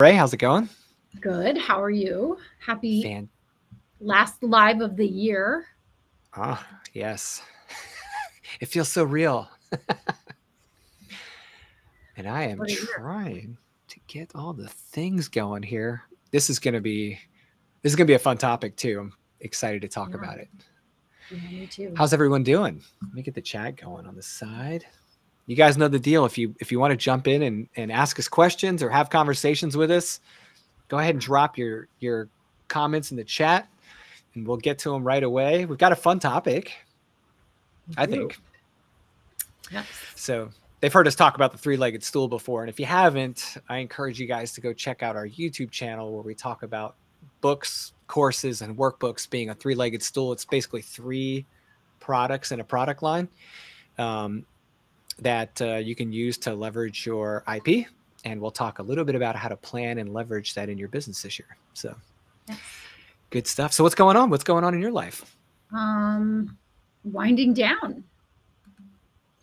Ray, how's it going? Good. How are you? Happy Fan. last live of the year. Ah, yes. it feels so real. and I am What a year. trying to get all the things going here. This is gonna be this is gonna be a fun topic too. I'm excited to talk Yeah. about it. Yeah, me too. How's everyone doing? Let me get the chat going on the side. You guys know the deal. If you if you want to jump in and, and ask us questions or have conversations with us, go ahead and drop your your comments in the chat and we'll get to them right away. We've got a fun topic, I do. think. Yes. So they've heard us talk about the three-legged stool before. And if you haven't, I encourage you guys to go check out our YouTube channel where we talk about books, courses, and workbooks being a three-legged stool. It's basically three products in a product line um, that uh, you can use to leverage your IP. And we'll talk a little bit about how to plan and leverage that in your business this year. So Yes. good stuff. So what's going on? What's going on in your life? Um, winding down.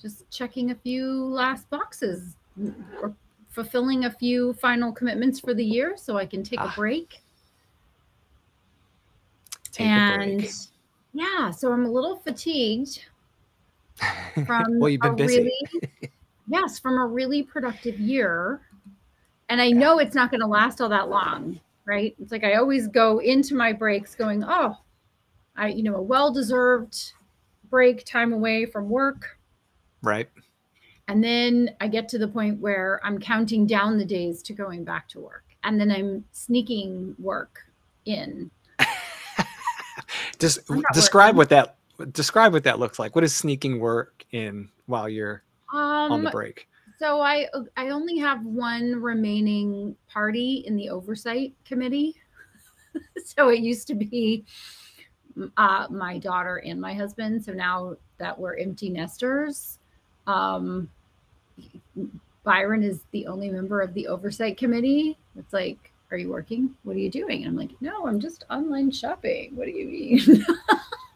Just checking a few last boxes, or fulfilling a few final commitments for the year, so I can take Ah, a break. Take a and break. yeah, so I'm a little fatigued from well, you've been a busy. really yes from a really productive year and i know it's not going to last all that long right it's like i always go into my breaks going oh i you know a well-deserved break time away from work right. and then i get to the point where i'm counting down the days to going back to work and then i'm sneaking work in Just describe working. what that describe what that looks like. What is sneaking work in while you're on um the break? So I I only have one remaining party in the oversight committee. so it used to be uh, my daughter and my husband. So now that we're empty nesters, um, Byron is the only member of the oversight committee. It's like, are you working? What are you doing? And I'm like, no, I'm just online shopping. What do you mean?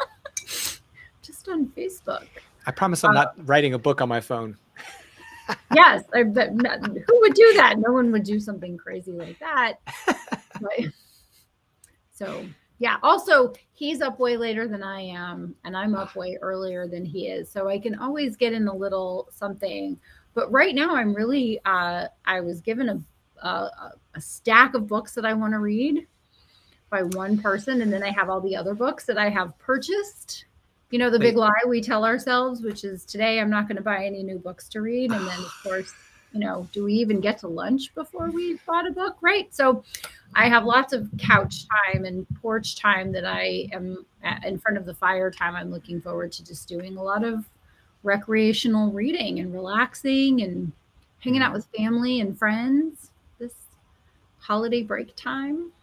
just on Facebook. I promise I'm uh, not writing a book on my phone. yes, I, no- who would do that? No one would do something crazy like that. But- so yeah. Also, he's up way later than I am, and I'm up way earlier than he is. So I can always get in a little something. But right now, I'm really. Uh, I was given a, a a stack of books that I want to read by one person, and then I have all the other books that I have purchased. You know, the big lie we tell ourselves, which is today I'm not going to buy any new books to read, and then of course, you know, do we even get to lunch before we bought a book, right? So, I have lots of couch time and porch time that I am at, in front of the fire time. I'm looking forward to just doing a lot of recreational reading and relaxing and hanging out mm. with family and friends this holiday break time.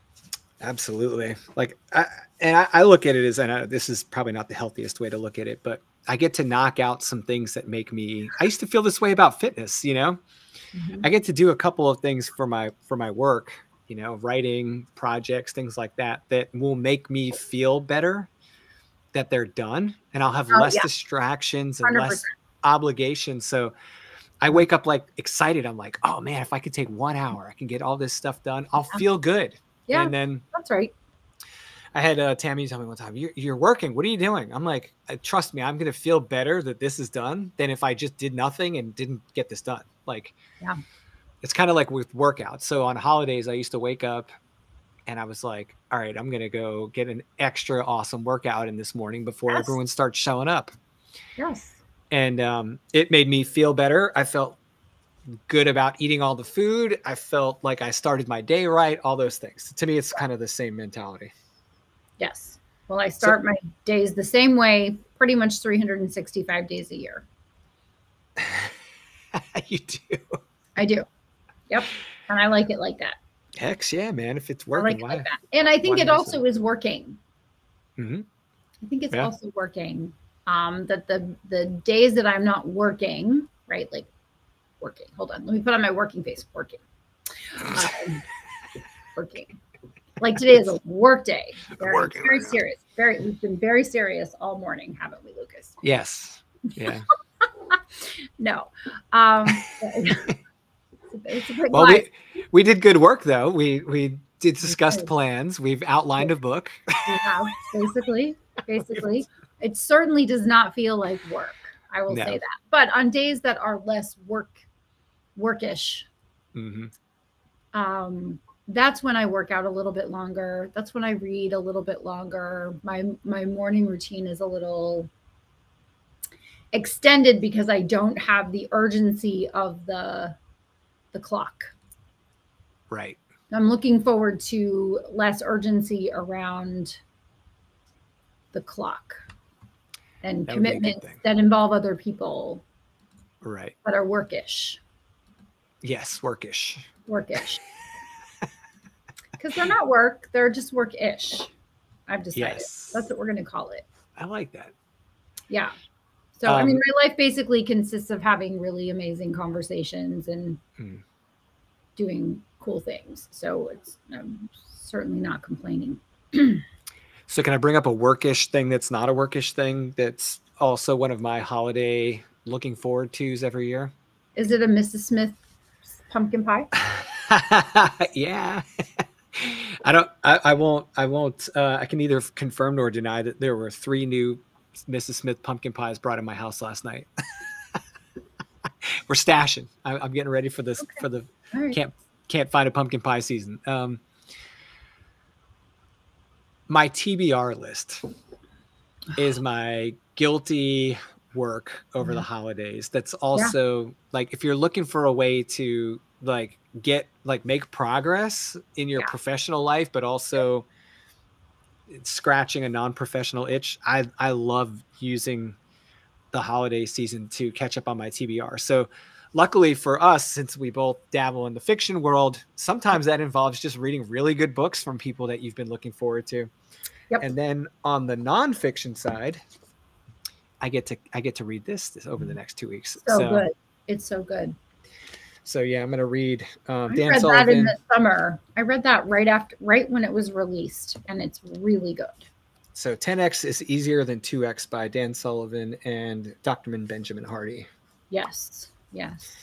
Absolutely. Like, I, and I, I look at it as, and I, this is probably not the healthiest way to look at it, but I get to knock out some things that make me. I used to feel this way about fitness. You know, mm-hmm. I get to do a couple of things for my for my work. You know, writing projects, things like that, that will make me feel better that they're done, and I'll have Oh, less yeah. distractions and 100%. less obligations. So. I wake up like excited. I'm like, oh man, if I could take one hour, I can get all this stuff done. I'll feel good. Yeah, And then that's right. I had uh, Tammy tell me one time, you're, you're working. What are you doing? I'm like, "Uh, trust me, I'm going to feel better that this is done than if I just did nothing and didn't get this done. Like, Yeah. it's kind of like with workouts. So on holidays, I used to wake up and I was like, all right, I'm going to go get an extra awesome workout in this morning before Yes. everyone starts showing up. Yes. And um, it made me feel better. I felt good about eating all the food. I felt like I started my day right, all those things. To me, it's kind of the same mentality. Yes. Well, I start my days the same way pretty much 365 days a year. you do. I do. Yep. And I like it like that. Heck yeah, man. If it's I working, like it why? like that. And I think it also is working. Mhm. I think it's Yeah. also working. Um, that the the days that I'm not working, right? Like working. Hold on. Let me put on my working face. Working. Um, working. Like today is a work day. Very, working very right now. serious. Very we've been very serious all morning, haven't we, Lucas? Yes. Yeah. No. Um, it's a quick Well, life. we, we did good work though. We we did discuss did. plans. We've outlined a book. We have, basically, basically, it certainly does not feel like work. I will No. say that. But on days that are less work, workish, hmm um, that's when I work out a little bit longer. That's when I read a little bit longer. My my morning routine is a little extended because I don't have the urgency of the the clock. Right. I'm looking forward to less urgency around the clock and That would be a good commitments that involve other people Right. that are workish. Yes. Workish. Workish. Because they're not work, they're just work-ish. I've decided. Yes. That's what we're gonna call it. I like that. Yeah. So I mean Um, my life basically consists of having really amazing conversations and Hmm. doing cool things. So it's I'm certainly not complaining. So can I bring up a workish thing that's not a workish thing? That's also one of my holiday looking forward tos every year. Is it a Mrs. Smith pumpkin pie? yeah. I don't. I, I won't. I won't. Uh, I can neither confirm nor deny that there were three new Mrs. Smith pumpkin pies brought in my house last night. we're stashing. I, I'm getting ready for this for the right. can't can't find a pumpkin pie season. Um, my TBR list is my guilty work over the Mhm. holidays. That's also like if you're looking for a way to like get like make progress in your Yeah. professional life, but also scratching a non-professional itch. I I love using the holiday season to catch up on my TBR. So luckily for us, since we both dabble in the fiction world, sometimes that involves just reading really good books from people that you've been looking forward to. Yep. And then on the nonfiction side, I get to I get to read this, this over the next two weeks. so, good. It's so good. So yeah, I'm gonna read um, I Dan read that in the summer. I read that right after, right when it was released, and it's really good. so 10x is easier than 2x by Dan Sullivan and Dr. Benjamin Hardy. Yes, yes.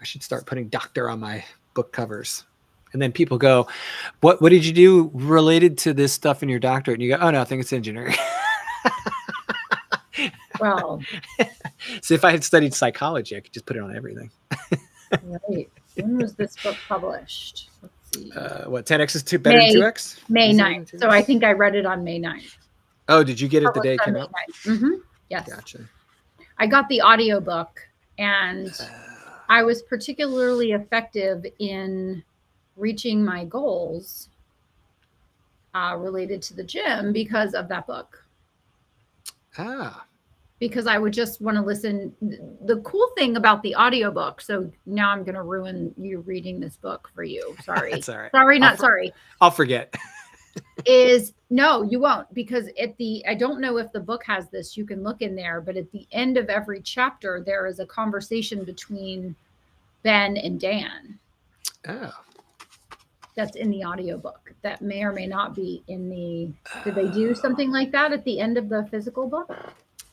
I should start putting doctor on my book covers. And then people go, "What what did you do related to this stuff in your doctorate?" And you go, "Oh no, I think it's engineering." Well, so if I had studied psychology, I could just put it on everything. right. When was this book published? Let's see. Uh, what 10x is two better May- than 2x? May Easier 9th. So I think I read it on May 9th. Oh, did you get it the day it came out? Mm-hmm. Yes. Gotcha. I got the audiobook and I was particularly effective in reaching my goals uh, related to the gym because of that book. ah, Because I would just want to listen. The cool thing about the audiobook, so now I'm going to ruin you reading this book for you. Sorry. that's all right. sorry, not for- sorry. I'll forget. is no, you won't because at the I don't know if the book has this. You can look in there, but at the end of every chapter, there is a conversation between Ben and Dan Oh, that's in the audiobook that may or may not be in the did they do oh. something like that at the end of the physical book?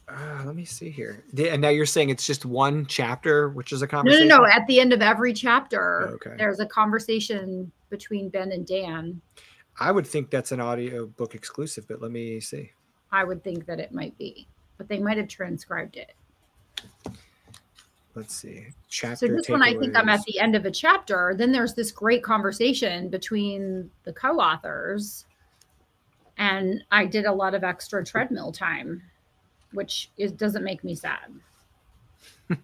Uh, let me see here. And now you're saying it's just one chapter, which is a conversation. No, no, no. At the end of every chapter, Okay. there's a conversation between Ben and Dan. I would think that's an audio book exclusive, but let me see. I would think that it might be, but they might have transcribed it. Let's see. Chapter. So this one, I think I'm at the end of a chapter, then there's this great conversation between the co-authors, and I did a lot of extra treadmill time, which is doesn't make me sad.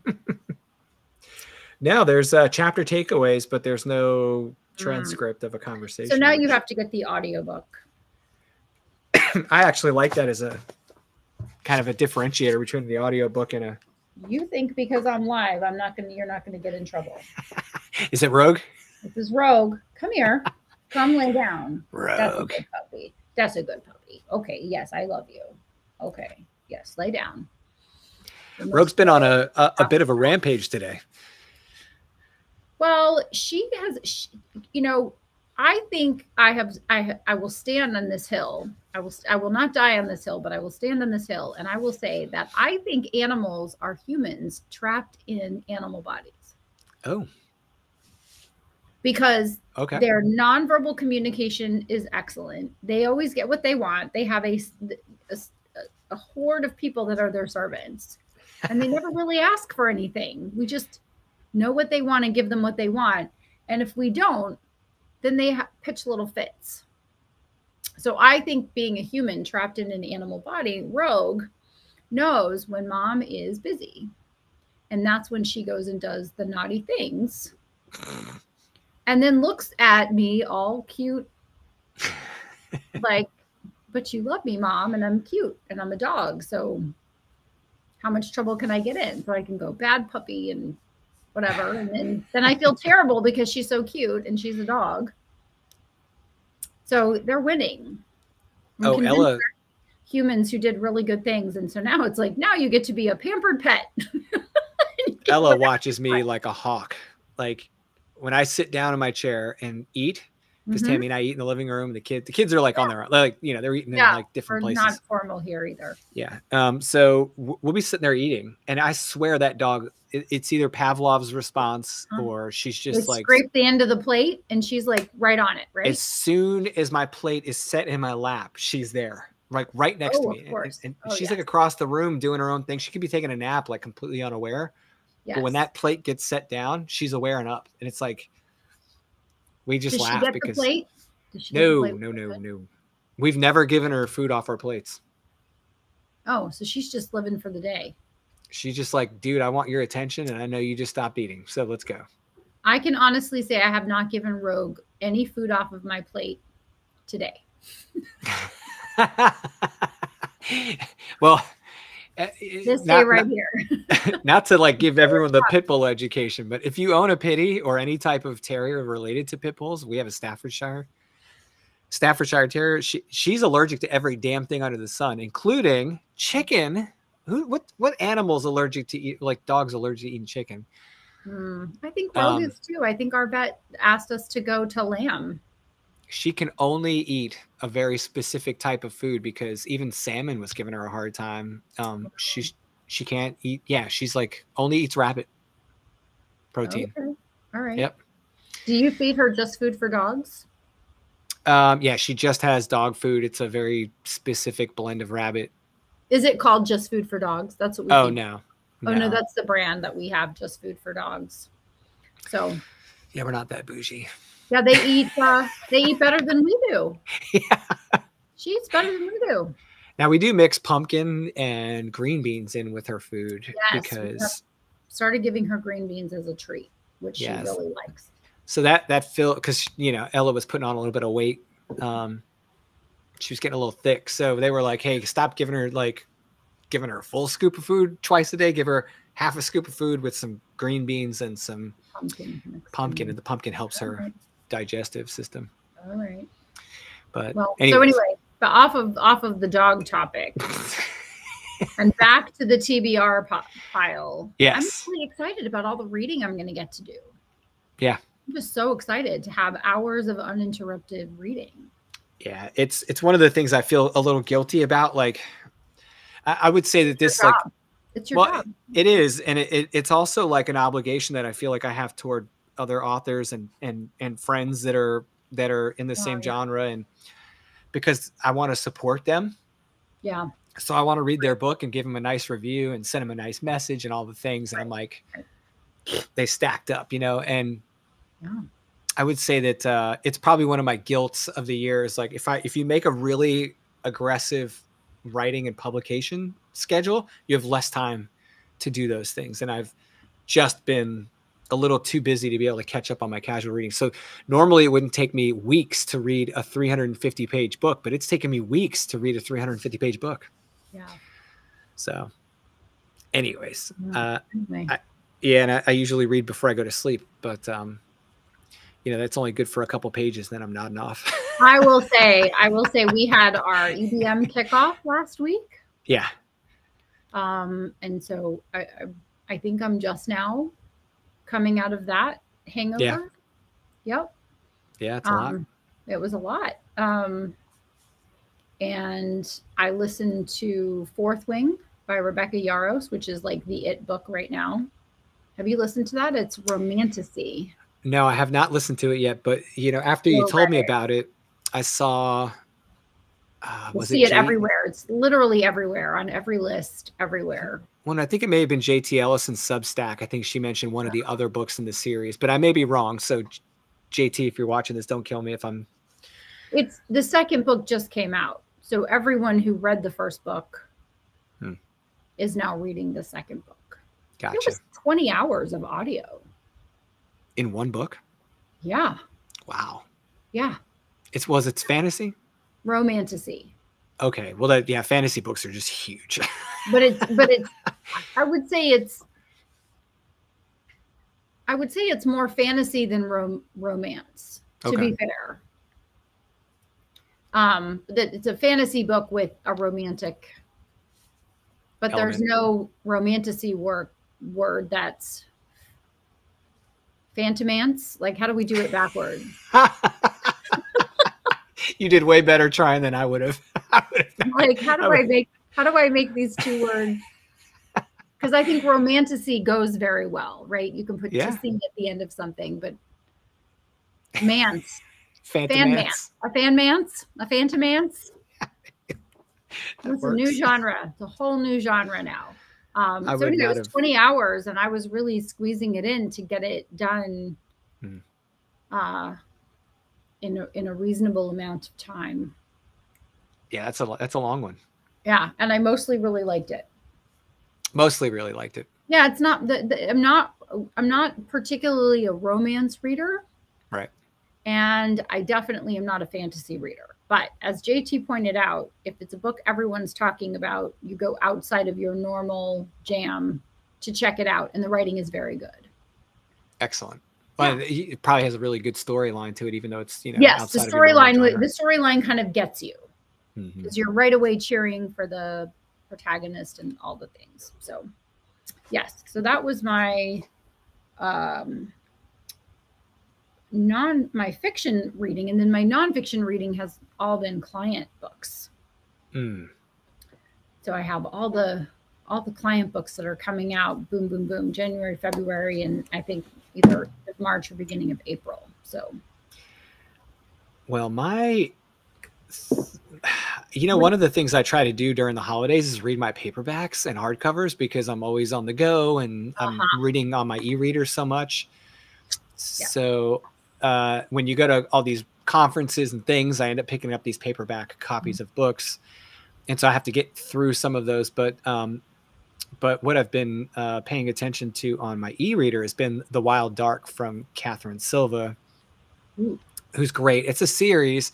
Now there's uh, chapter takeaways, but there's no transcript of a conversation. Mm. So now you have to get the audiobook. I actually like that as a kind of a differentiator between the audiobook and a. You think because I'm live, I'm not gonna you're not gonna get in trouble. Is it Rogue? This is Rogue. Come here. Come lay down. Rogue. That's a good puppy. That's a good puppy. Okay, yes, I love you. Okay, yes, lay down. Rogue's been on a, a, a bit of a rampage today. Well, she has, she, you know, I think I have, I, I will stand on this hill. I will, I will not die on this hill, but I will stand on this hill, and I will say that I think animals are humans trapped in animal bodies. Oh, because Okay. their nonverbal communication is excellent. They always get what they want. They have a, a a horde of people that are their servants, and they never really ask for anything. We just know what they want and give them what they want. And if we don't, then they pitch little fits. So I think being a human trapped in an animal body, Rogue knows when mom is busy. And that's when she goes and does the naughty things and then looks at me all cute like but you love me mom and i'm cute and i'm a dog so how much trouble can i get in so i can go bad puppy and whatever and then then i feel terrible because she's so cute and she's a dog so they're winning I'm Oh, Ella. humans who did really good things and so now it's like now you get to be a pampered pet Ella watches me like a hawk. Like when I sit down in my chair and eat, because Mhm. Tammy and I eat in the living room. The kids, the kids are like on their own, like you know, they're eating Yeah, in like we're different places. not formal here either Yeah. Um. So w- we'll be sitting there eating, and I swear that dog, it, it's either Pavlov's response Huh. or she's They just like. scrape the end of the plate and she's like right on it right As soon as my plate is set in my lap, she's there, like right next Oh, to me, and- course. and, Oh, she's like across the room doing her own thing. She could be taking a nap, like completely unaware. But when that plate gets set down, she's aware and up, and it's like we just Does laugh because the plate? Does she get the no, no, no, no. We've never given her food off our plates. Oh, so she's just living for the day. She's just like, dude, I want your attention, and I know you just stopped eating, so let's go. I can honestly say I have not given Rogue any food off of my plate today. well, uh, This not, day right not- here. not to like give everyone the pit bull education, but if you own a pitty or any type of terrier related to pit bulls, we have a Staffordshire. Staffordshire Terrier, she, she's allergic to every damn thing under the sun, including chicken. Who what what animals allergic to eat like dogs allergic to eating chicken? Hmm, I think Rogue Um, is too. I think our vet asked us to go to lamb. She can only eat a very specific type of food because even salmon was giving her a hard time. Um, she's she can't eat. Yeah, she's like only eats rabbit protein. Okay. All right. Yep. Do you feed her just food for dogs? Um, yeah, she just has dog food. It's a very specific blend of rabbit. Is it called just food for dogs? That's what we Oh feed- no. Oh no, that's the brand that we have, just food for dogs. So yeah, we're not that bougie. Yeah, they eat uh they eat better than we do. yeah. She eats better than we do. Now we do mix pumpkin and green beans in with her food Yes, because Started giving her green beans as a treat, which Yes. she really likes. so that that fill because you know Ella was putting on a little bit of weight. Um, she was getting a little thick, so they were like, "Hey, stop giving her like giving her a full scoop of food twice a day. Give her half a scoop of food with some green beans and some Pumpkin. pumpkin, and the pumpkin helps her digestive system." All right. But Well, so anyway, but off of off of the dog topic and back to the TBR pile. pile. I'm Yes. really excited about all the reading I'm going to get to do. Yeah. I'm just so excited to have hours of uninterrupted reading. yeah it's it's one of the things i feel a little guilty about like i, I would say that this Your like it's your well, job. it is and it, it, it's also like an obligation that i feel like i have toward other authors and and and friends that are that are in the Oh, same yeah. genre and because i want to support them Yeah. so i want to read their book and give them a nice review and send them a nice message and all the things and i'm like they stacked up you know and Yeah. I would say that uh, it's probably one of my guilts of the year is like if I if you make a really aggressive writing and publication schedule, you have less time to do those things. And I've just been a little too busy to be able to catch up on my casual reading. So normally it wouldn't take me weeks to read a 350 page book, but it's taken me weeks to read a 350 page book. Yeah. So, anyways, Yeah. uh, Anyway. I- yeah, and I, I usually read before I go to sleep, but um, you know that's only good for a couple pages. Then I'm nodding off. I will say, I will say, we had our EBM kickoff last week, yeah, um, and so I, I, I think I'm just now coming out of that hangover. Yeah. Yep. yeah, it's a lot. Um, it was a lot. Um, and I listened to Fourth Wing by Rebecca Yarros, which is like the it book right now. Have you listened to that? It's romantasy. No, I have not listened to it yet, but you know, after you told me about it, I saw. Uh, You'll see it, J- everywhere. It's literally everywhere on every list, everywhere. Well, I think it may have been JT Ellison's Substack. I think she mentioned one of the other books in the series, but I may be wrong. So, JT, if you're watching this, don't kill me if I'm. It's the second book just came out. So everyone who read the first book Hmm. is now reading the second book. Gotcha. It was 20 hours of audio. In one book. Yeah. Wow. Yeah. It was it's fantasy. Romantasy. Okay. Well, that yeah, fantasy books are just huge. But it's but it's I would say it's I would say it's more fantasy than rom- romance, to Okay. be fair. Um that it's a fantasy book with a romantic but there's no romantasy work word that's phantomance. Like how do we do it backward? you did way better trying than I would have. I would have like how do I make how do I make these two words? Because I think romantasy goes very well, right? You can put Yeah. at the end of something, but manse, fan manse, a fan manse, a phantomance. It's a new genre. It's a whole new genre now. Um, I so anyway, it was have- 20 hours, and I was really squeezing it in to get it done Hmm. uh, in a, in a reasonable amount of time. Yeah, that's a that's a long one. Yeah, and I mostly really liked it. Mostly really liked it. Yeah, it's not the, the I'm not I'm not particularly a romance reader. Right. And I definitely am not a fantasy reader. But as JT pointed out, if it's a book everyone's talking about, you go outside of your normal jam to check it out and the writing is very good. Excellent. Well, it it probably has a really good storyline to it, even though it's you know. yes, the storyline the storyline kind of gets you Because you're right away cheering for the protagonist and all the things. So, yes, so that was my um, non my fiction reading, and then my nonfiction reading has all been client books. Mm. So I have all the all the client books that are coming out. Boom, boom, boom. January, February, and I think either March or beginning of April. So Well, my, you know, one of the things I try to do during the holidays is read my paperbacks and hardcovers because I'm always on the go and I'm Uh-huh. reading on my e-reader so much. So uh, when you go to all these conferences and things, I end up picking up these paperback copies of books, and so I have to get through some of those. But um, but what I've been uh, paying attention to on my e-reader has been The Wild Dark from Catherine Silva, Ooh. who's great. It's a series,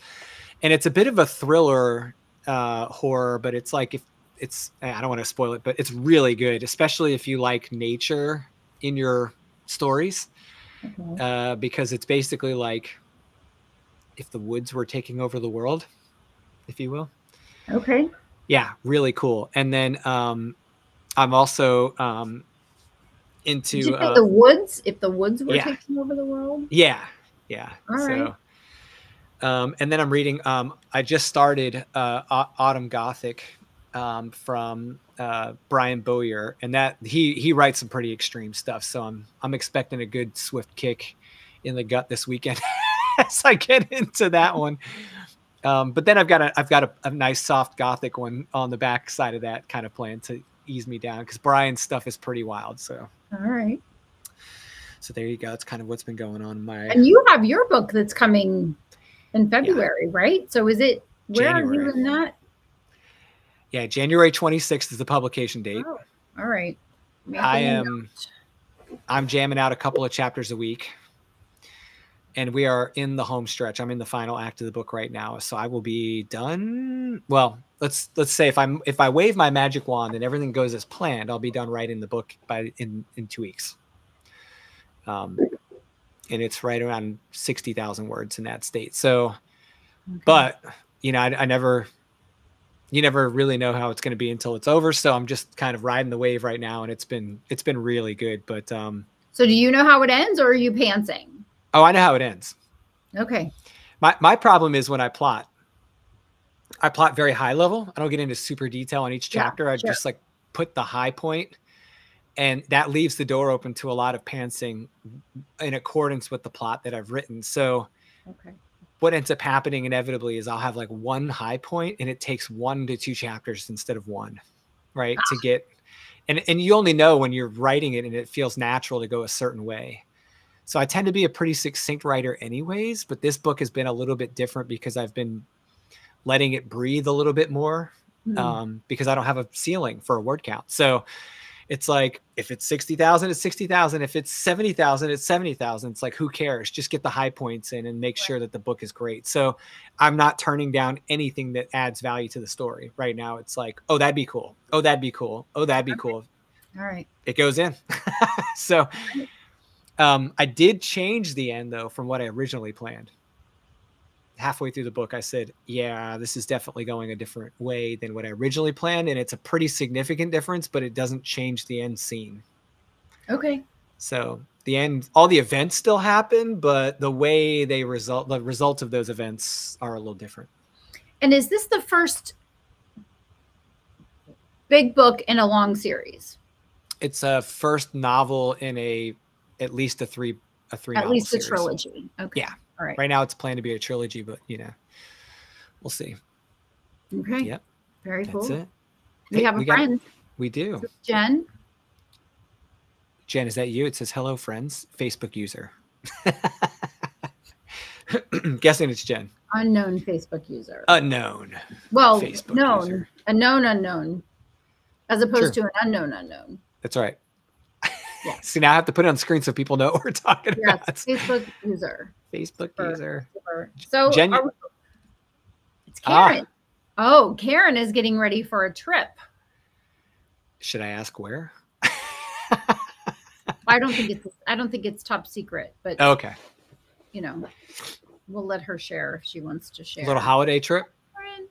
and it's a bit of a thriller uh, horror, but it's like if it's I don't want to spoil it, but it's really good, especially if you like nature in your stories, okay. uh, because it's basically like if the woods were taking over the world, if you will okay. yeah really cool and then um i'm also um into uh, the woods? If the woods were yeah. taking over the world? yeah yeah All so right. Um and then i'm reading um i just started uh autumn gothic um from uh brian bowyer and that he he writes some pretty extreme stuff so i'm i'm expecting a good swift kick in the gut this weekend as i get into that one. Um but then i've got a i've got a, a nice soft gothic one on the back side of that kind of plan to ease me down because brian's stuff is pretty wild so. All right. so there you go. That's kind of what's been going on in my And you have your book that's coming in February, right? So is it where are you in that? yeah january 26th is the publication date Oh, all right. I Making a am I'm jamming out a couple of chapters a week. And we are in the home stretch. I'm in the final act of the book right now. So I will be done. Well, let's let's say if I'm if I wave my magic wand and everything goes as planned, I'll be done writing the book by in in two weeks. Um and it's right around 60,000 words in that state. So Okay. but you know, I, I never you never really know how it's going to be until it's over. So I'm just kind of riding the wave right now, and it's been it's been really good. But um, So do you know how it ends or are you pantsing? oh, I know how it ends. Okay. My my problem is when I plot. I plot very high level. I don't get into super detail on each Yeah, chapter. I sure. just like put the high point, and that leaves the door open to a lot of pantsing in accordance with the plot that I've written. So, Okay. what ends up happening inevitably is I'll have like one high point and it takes one to two chapters instead of one, right? To get and and you only know when you're writing it and it feels natural to go a certain way. So I tend to be a pretty succinct writer anyways, but this book has been a little bit different because I've been letting it breathe a little bit more Hmm. um, because I don't have a ceiling for a word count. So it's like if it's 60,000, it's 60,000. If it's 70,000, it's 70,000. It's like, who cares? Just get the high points in and make sure that the book is great. So I'm not turning down anything that adds value to the story right now. It's like, oh, that'd be cool. Oh, that'd be cool. Oh, that'd be Okay. cool. All right. It goes in. so um, I did change the end though from what I originally planned. Halfway through the book, I said, "Yeah, this is definitely going a different way than what I originally planned, and it's a pretty significant difference, but it doesn't change the end scene." Okay. So the end, all the events still happen, but the way they result, the results of those events are a little different. And is this the first big book in a long series? It's a first novel in a at least a three a three At least a trilogy. Okay. Yeah. All right. Right now, it's planned to be a trilogy, but you know, we'll see. Okay. Yep. Very That's cool. it. We Hey, have a we got- friend, We do. Jen. Jen, is that you? It says hello, friends. Facebook user. Guessing it's Jen. unknown Facebook user. Unknown. well, Facebook known, user. a known unknown, as opposed to an unknown unknown. That's right. Yeah. See, now I have to put it on screen so people know what we're talking Yes, about. Facebook user. Facebook Super. user. Super. So are we- it's Ah. Karen. Oh, Karen is getting ready for a trip. Should I ask where? I don't think it's I don't think it's top secret, but okay. you know, we'll let her share if she wants to share. Little holiday trip.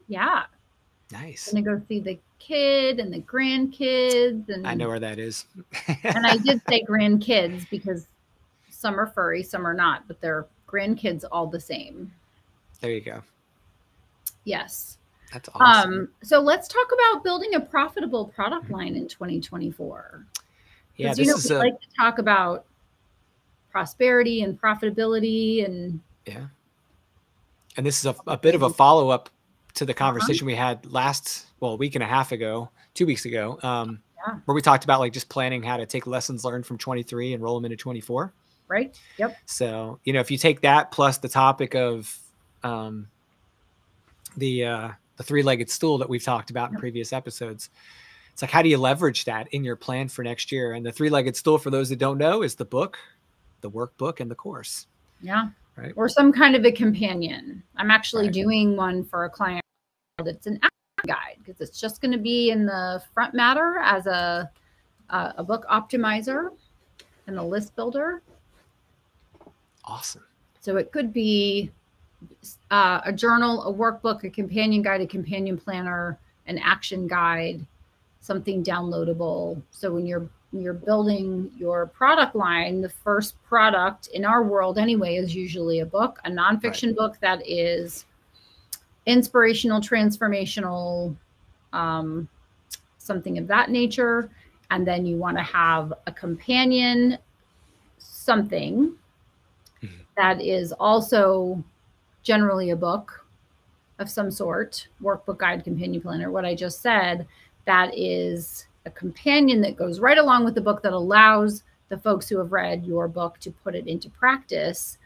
Yeah, Nice. gonna go see the kid and the grandkids, and I know where that is. and I did say grandkids because some are furry, some are not, but they're grandkids all the same. there you go. Yes. That's awesome. Um, so let's talk about building a profitable product line in 2024. yeah, this you know, is we a like to talk about prosperity and profitability and yeah, and this is a, a bit of a follow up to the Uh-huh. conversation we had last well a week and a half ago, two weeks ago, um, Yeah. where we talked about like just planning how to take lessons learned from 23 and roll them into 24. right. Yep. So, you know, if you take that plus the topic of um, the uh, the three legged stool that we've talked about in Yep. previous episodes, it's like how do you leverage that in your plan for next year? And the three legged stool, for those that don't know, is the book, the workbook, and the course. Yeah. Right. Or some kind of a companion. I'm actually Right. doing one for a client that's an action guide because it's just going to be in the front matter as a a, a book optimizer and a list builder. Awesome. So it could be uh, a journal, a workbook, a companion guide, a companion planner, an action guide, something downloadable. So when you're when you're building your product line, the first product in our world anyway is usually a book, a nonfiction book that is inspirational, transformational, um, something of that nature. And then you want to have a companion something Mhm. that is also generally a book of some sort, workbook, guide, companion planner, what I just said, that is a companion that goes right along with the book that allows the folks who have read your book to put it into practice.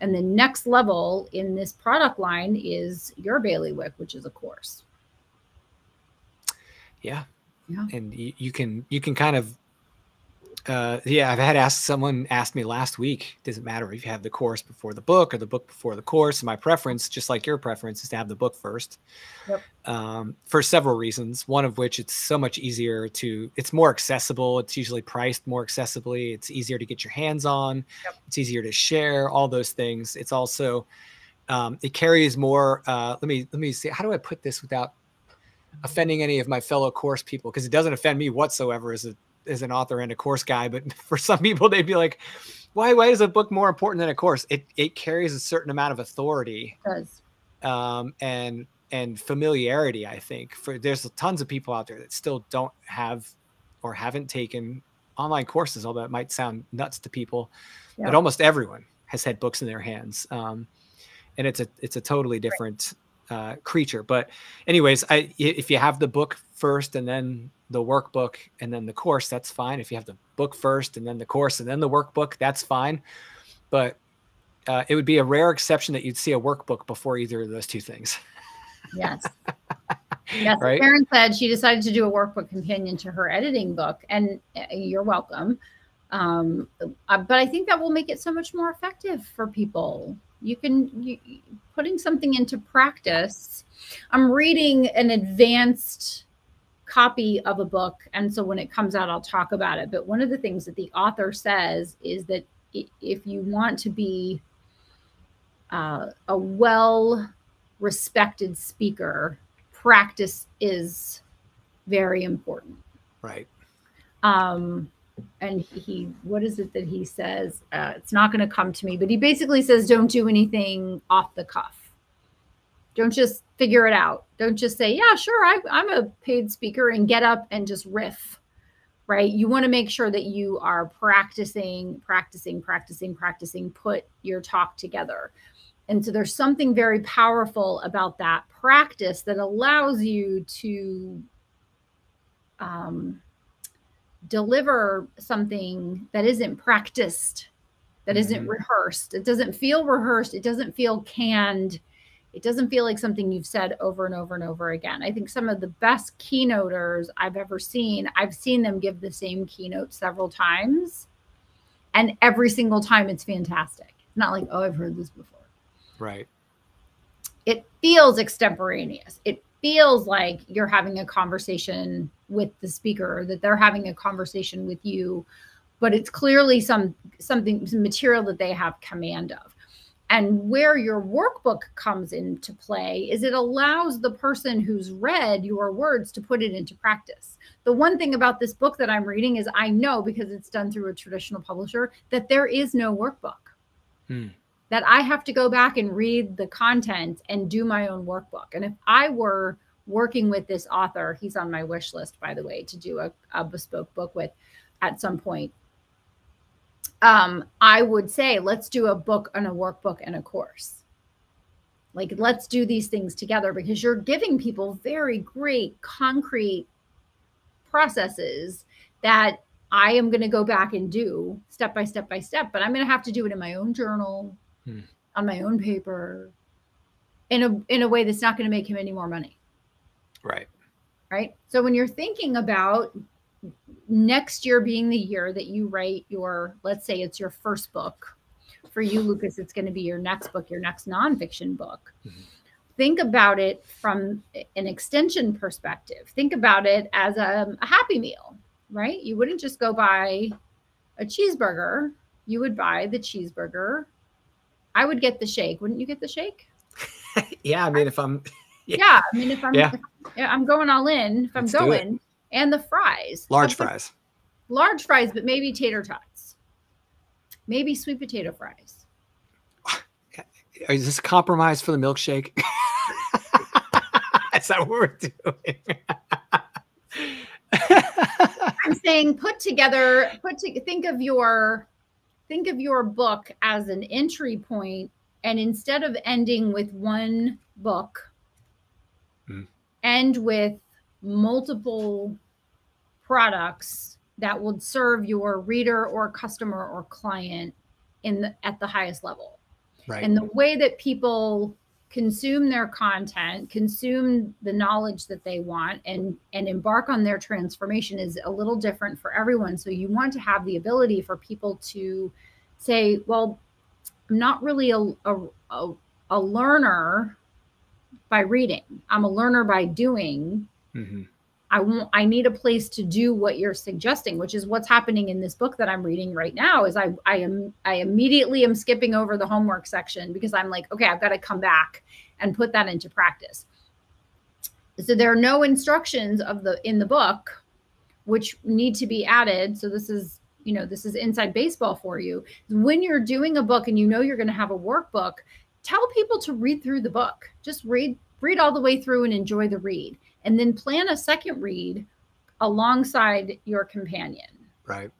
And the next level in this product line is your bailiwick, which is a course. Yeah. Yeah. And you, you can you can kind of uh yeah, I've had asked someone asked me last week, does it matter if you have the course before the book or the book before the course? My preference, just like your preference, is to have the book first. Yep. Um, for several reasons. One of which it's so much easier to it's more accessible, it's usually priced more accessibly, it's easier to get your hands on, Yep. it's easier to share, all those things. It's also um, it carries more uh, let me let me see how do i put this without offending any of my fellow course people because it doesn't offend me whatsoever as a as an author and a course guy but for some people they'd be like why why is a book more important than a course it it carries a certain amount of authority It does. um and and familiarity i think for there's tons of people out there that still don't have or haven't taken online courses, although it might sound nuts to people, Yeah. but almost everyone has had books in their hands. Um, and it's a it's a totally different uh, creature. But anyways, i- if you have the book first and then the workbook and then the course, that's fine. If you have the book first and then the course and then the workbook, that's fine. But uh, it would be a rare exception that you'd see a workbook before either of those two things. Yes. Yes. Right? Karen said she decided to do a workbook companion to her editing book, and uh, you're welcome. Um, uh, but I think that will make it so much more effective for people. You can you, you- putting something into practice. I'm reading an advanced copy of a book, and so when it comes out, I'll talk about it. But one of the things that the author says is that if you want to be uh, a well respected speaker, practice is very important. Right. Um, and he, what is it that he says? Uh, it's not going to come to me, but he basically says, don't do anything off the cuff. Don't just figure it out. Don't just say, yeah, sure, I, I'm a paid speaker and get up and just riff, right? You want to make sure that you are practicing, practicing, practicing, practicing, put your talk together. And so there's something very powerful about that practice that allows you to um, deliver something that isn't practiced, that isn't Mhm. rehearsed. It doesn't feel rehearsed. It doesn't feel canned. It doesn't feel like something you've said over and over and over again. I think some of the best keynoters I've ever seen, I've seen them give the same keynote several times. And every single time it's fantastic. It's not like, oh, I've heard this before Right. it feels extemporaneous. It feels like you're having a conversation with the speaker, that they're having a conversation with you, but it's clearly some something some material that they have command of. And where your workbook comes into play is it allows the person who's read your words to put it into practice. The one thing about this book that I'm reading is I know because it's done through a traditional publisher that there is no workbook Hmm. that I have to go back and read the content and do my own workbook. And if I were working with this author, he's on my wish list, by the way, to do a, a bespoke book with at some point. Um, I would say, let's do a book and a workbook and a course. Like, let's do these things together because you're giving people very great, concrete processes that I am going to go back and do step by step by step, but I'm going to have to do it in my own journal, Hmm. on my own paper, in a in a way that's not going to make him any more money, Right. right? So when you're thinking about next year being the year that you write your, let's say it's your first book. For you, Lucas, it's going to be your next book, your next nonfiction book. Mhm. Think about it from an extension perspective. Think about it as a, a happy meal, right? You wouldn't just go buy a cheeseburger. You would buy the cheeseburger. I would get the shake. Wouldn't you get the shake? yeah. I mean, if I'm, Yeah. Yeah. I mean, if I'm, Yeah. if, I'm going all in. If I'm Let's going, and the fries, large the- fries. large fries, but maybe tater tots, maybe sweet potato fries. Is this a compromise for the milkshake? Is that what we're doing? I'm saying put together, put to think of your think of your book as an entry point, and instead of ending with one book, Mm. end with multiple products that would serve your reader or customer or client in the, at the highest level. right. and the way that people consume their content consume the knowledge that they want and and embark on their transformation is a little different for everyone so you want to have the ability for people to say well i'm not really a, a, a, a learner by reading i'm a learner by doing Mhm. I want I need a place to do what you're suggesting, which is what's happening in this book that I'm reading right now is I I am I immediately am skipping over the homework section because I'm like, okay, I've got to come back and put that into practice. So there are no instructions of the in the book which need to be added. So this is, you know, this is inside baseball for you. When you're doing a book and you know you're going to have a workbook, tell people to read through the book. Just read read all the way through and enjoy the read and then plan a second read alongside your companion Right.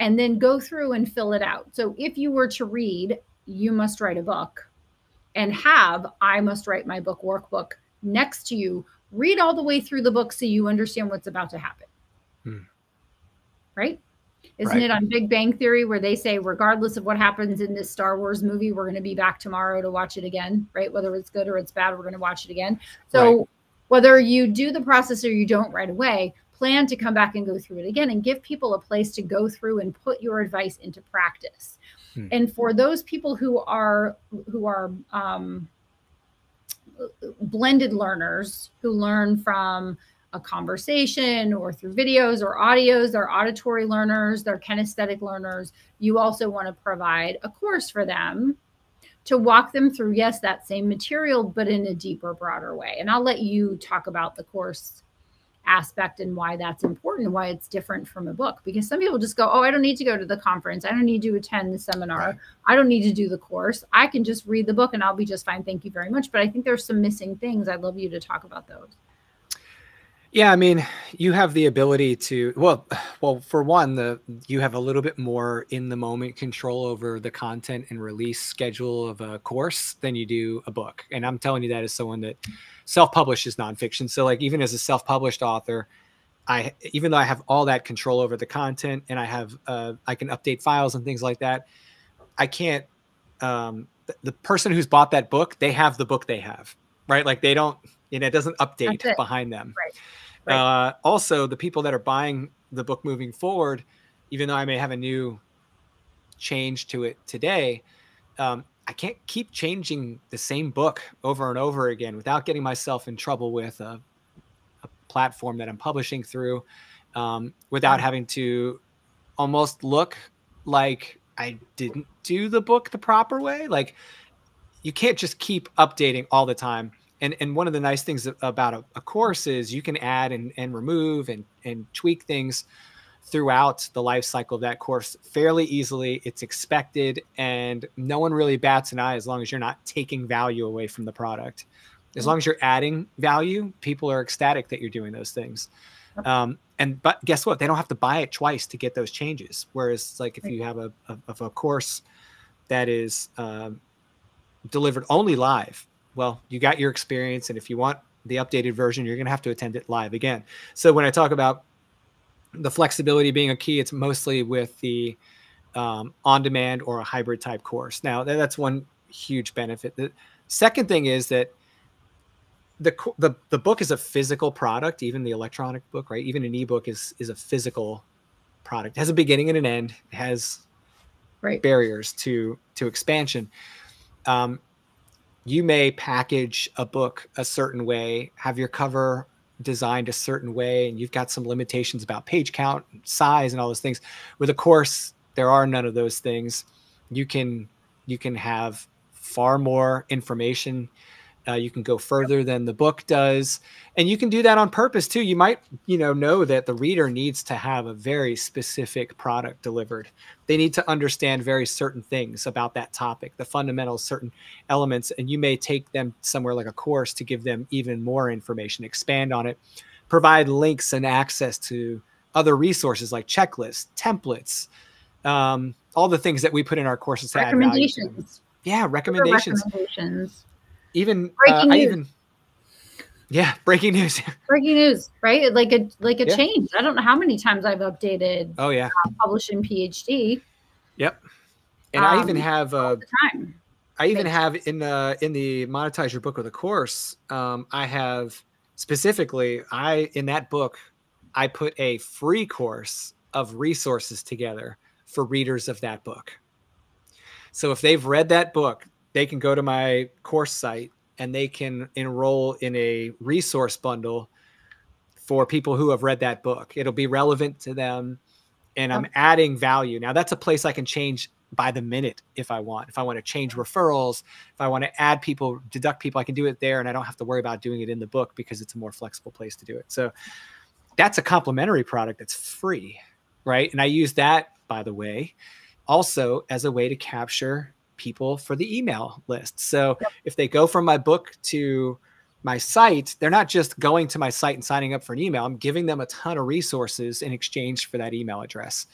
and then go through and fill it out. So if you were to read, you must write a book and have I must write my book workbook next to you. Read all the way through the book so you understand what's about to happen. Hmm. Right? Isn't right. it on Big Bang Theory where they say, regardless of what happens in this Star Wars movie, we're going to be back tomorrow to watch it again, right? Whether it's good or it's bad, we're going to watch it again. So, right. Whether you do the process or you don't right away, plan to come back and go through it again and give people a place to go through and put your advice into practice. Hmm. And for those people who are who are um, blended learners who learn from a conversation or through videos or audios, they're auditory learners, they're kinesthetic learners. You also want to provide a course for them to walk them through, yes, that same material, but in a deeper, broader way. And I'll let you talk about the course aspect and why that's important, why it's different from a book. Because some people just go, Oh, I don't need to go to the conference. I don't need to attend the seminar. Right. I don't need to do the course. I can just read the book and I'll be just fine. Thank you very much. But I think there's some missing things. I'd love you to talk about those. Yeah, I mean, you have the ability to well, well, for one, the you have a little bit more in the moment control over the content and release schedule of a course than you do a book. And I'm telling you that as someone that self-publishes nonfiction. So like even as a self-published author, I even though I have all that control over the content and I have uh, I can update files and things like that, I can't. Um, the, the person who's bought that book, they have the book they have, right? Like they don't and it doesn't update it. behind them. Right. Right. Uh, also, the people that are buying the book moving forward, even though I may have a new change to it today, um, I can't keep changing the same book over and over again without getting myself in trouble with a, a platform that I'm publishing through, um, without having to almost look like I didn't do the book the proper way. Like you can't just keep updating all the time and and one of the nice things about a, a, course is you can add and, and remove and and tweak things throughout the life cycle of that course fairly easily. It's expected and no one really bats an eye as long as you're not taking value away from the product. As long as you're adding value people are ecstatic that you're doing those things. Um, and but guess what? They don't have to buy it twice to get those changes. Whereas like if you have a, a, a course that is um, delivered only live well, you got your experience. And if you want the updated version, you're going to have to attend it live again. So when I talk about the flexibility being a key, it's mostly with the um, on demand or a hybrid type course. Now, that's one huge benefit. The second thing is that the, the the book is a physical product, even the electronic book, right? Even an ebook is is a physical product. It has a beginning and an end. It has right. barriers to to expansion. Um, you may package a book a certain way, have your cover designed a certain way, and you've got some limitations about page count, size, and all those things. With a course, there are none of those things. You can you can have far more information uh, you can go further than the book does, and you can do that on purpose too. You might, you know, know that the reader needs to have a very specific product delivered. They need to understand very certain things about that topic, the fundamental certain elements, and you may take them somewhere like a course to give them even more information, expand on it, provide links and access to other resources like checklists, templates, um, all the things that we put in our courses to add value. To yeah, recommendations. recommendations even uh, I even yeah, breaking news. breaking news, right? Like a like a yeah. change. I don't know how many times I've updated. Oh yeah, uh, publishing PhD. Yep, and um, I even um, have uh, time. I even have in the in the monetize your book with a course. Um, I have specifically I in that book I put a free course of resources together for readers of that book. So if they've read that book, they can go to my course site and they can enroll in a resource bundle for people who have read that book. It'll be relevant to them and I'm oh. adding value. Now that's a place I can change by the minute if I want. If I want to change referrals, if I want to add people, deduct people, I can do it there and I don't have to worry about doing it in the book because it's a more flexible place to do it. So that's a complimentary product that's free, right? And I use that by the way also as a way to capture people for the email list. So yep. if they go from my book to my site, they're not just going to my site and signing up for an email. I'm giving them a ton of resources in exchange for that email address.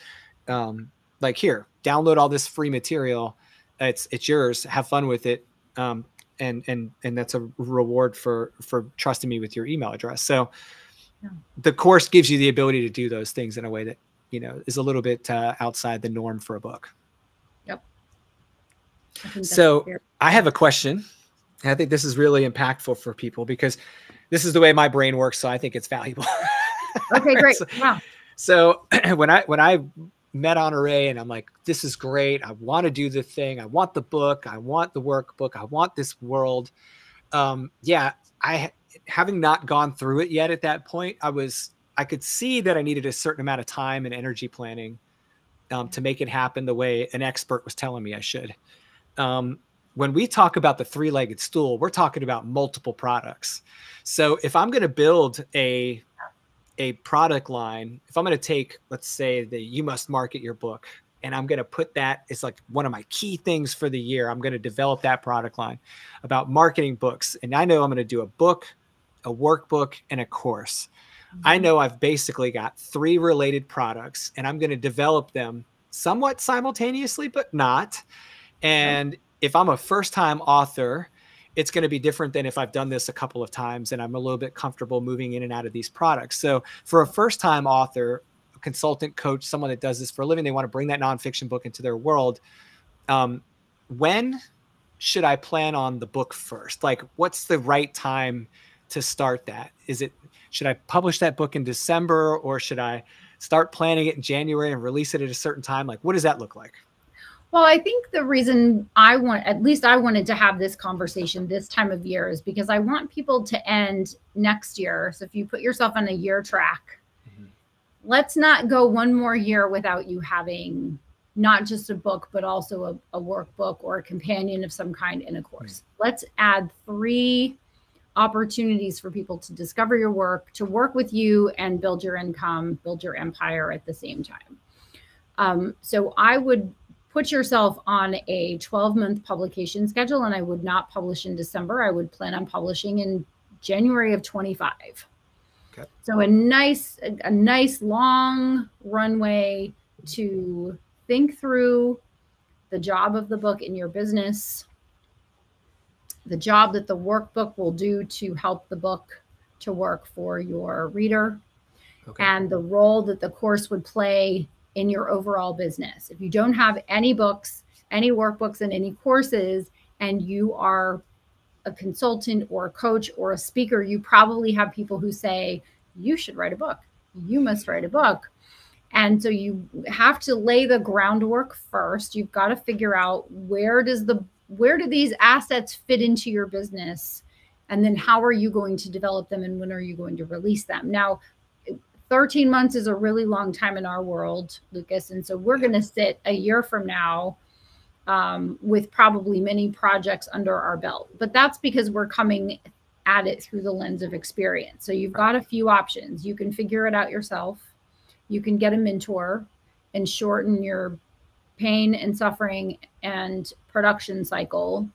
um, like here, download all this free material. It's it's yours. Have fun with it. Um, and and and that's a reward for for trusting me with your email address. So yeah. the course gives you the ability to do those things in a way that you know is a little bit uh, outside the norm for a book. So I have a question. I think this is really impactful for people because this is the way my brain works. So I think it's valuable. Okay, great. so, wow. So when I when I met Honorée and I'm like, this is great. I want to do the thing. I want the book. I want the workbook. I want this world. Um, yeah, I having not gone through it yet at that point, I was I could see that I needed a certain amount of time and energy planning um, to make it happen the way an expert was telling me I should. Um, when we talk about the three-legged stool, we're talking about multiple products. So if I'm going to build a a product line, if I'm going to take, let's say, the you must market your book, and I'm going to put that as like one of my key things for the year, I'm going to develop that product line about marketing books. And I know I'm going to do a book, a workbook, and a course. Mm-hmm. I know I've basically got three related products, and I'm going to develop them somewhat simultaneously, but not. And if I'm a first time author, it's going to be different than if I've done this a couple of times and I'm a little bit comfortable moving in and out of these products. So for a first time author, consultant, coach, someone that does this for a living, they want to bring that nonfiction book into their world. Um, when should I plan on the book first? Like, what's the right time to start that? Is it should I publish that book in December or should I start planning it in January and release it at a certain time? Like, what does that look like? Well, I think the reason I want, at least I wanted to have this conversation this time of year is because I want people to end next year. So if you put yourself on a year track, mm-hmm. let's not go one more year without you having not just a book, but also a, a workbook or a companion of some kind in a course. Mm-hmm. Let's add three opportunities for people to discover your work, to work with you and build your income, build your empire at the same time. Um, so I would put yourself on a 12 month publication schedule and I would not publish in December. I would plan on publishing in January of 25. Okay. So a nice a, a nice long runway to think through the job of the book in your business, the job that the workbook will do to help the book to work for your reader, okay. and the role that the course would play in your overall business. If you don't have any books, any workbooks, and any courses, and you are a consultant or a coach or a speaker, you probably have people who say, You should write a book. You must write a book. And so you have to lay the groundwork first. You've got to figure out where does the where do these assets fit into your business? And then how are you going to develop them and when are you going to release them? Now, 13 months is a really long time in our world, Lucas. And so we're going to sit a year from now um, with probably many projects under our belt. But that's because we're coming at it through the lens of experience. So you've got a few options. You can figure it out yourself, you can get a mentor and shorten your pain and suffering and production cycle,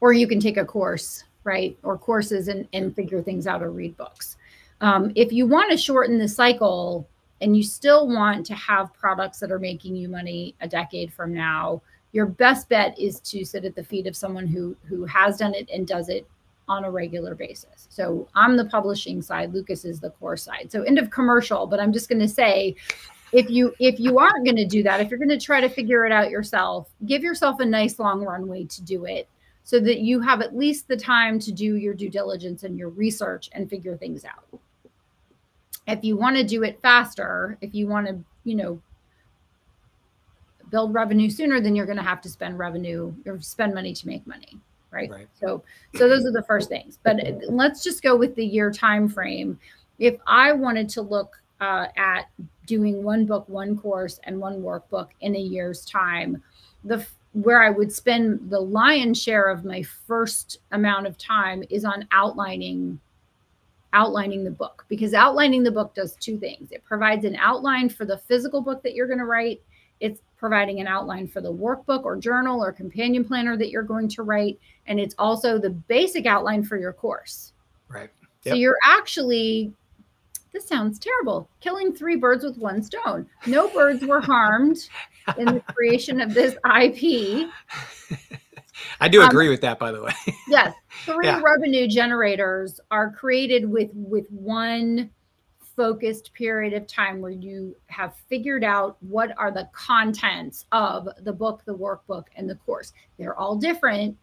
or you can take a course, right? Or courses and, and figure things out or read books. Um, if you want to shorten the cycle and you still want to have products that are making you money a decade from now, your best bet is to sit at the feet of someone who who has done it and does it on a regular basis. So I'm the publishing side, Lucas is the core side. So end of commercial, but I'm just going to say if you if you aren't going to do that, if you're going to try to figure it out yourself, give yourself a nice long runway to do it so that you have at least the time to do your due diligence and your research and figure things out if you want to do it faster, if you want to, you know, build revenue sooner, then you're going to have to spend revenue or spend money to make money. Right? right. So, so those are the first things. But let's just go with the year time frame. If I wanted to look uh, at doing one book, one course, and one workbook in a year's time, the where I would spend the lion's share of my first amount of time is on outlining outlining the book because outlining the book does two things. It provides an outline for the physical book that you're going to write. It's providing an outline for the workbook or journal or companion planner that you're going to write. And it's also the basic outline for your course. Right. Yep. So you're actually this sounds terrible. Killing three birds with one stone. No birds were harmed in the creation of this IP. I do agree um, with that, by the way. yes, three yeah. revenue generators are created with with one focused period of time where you have figured out what are the contents of the book, the workbook, and the course. They're all different,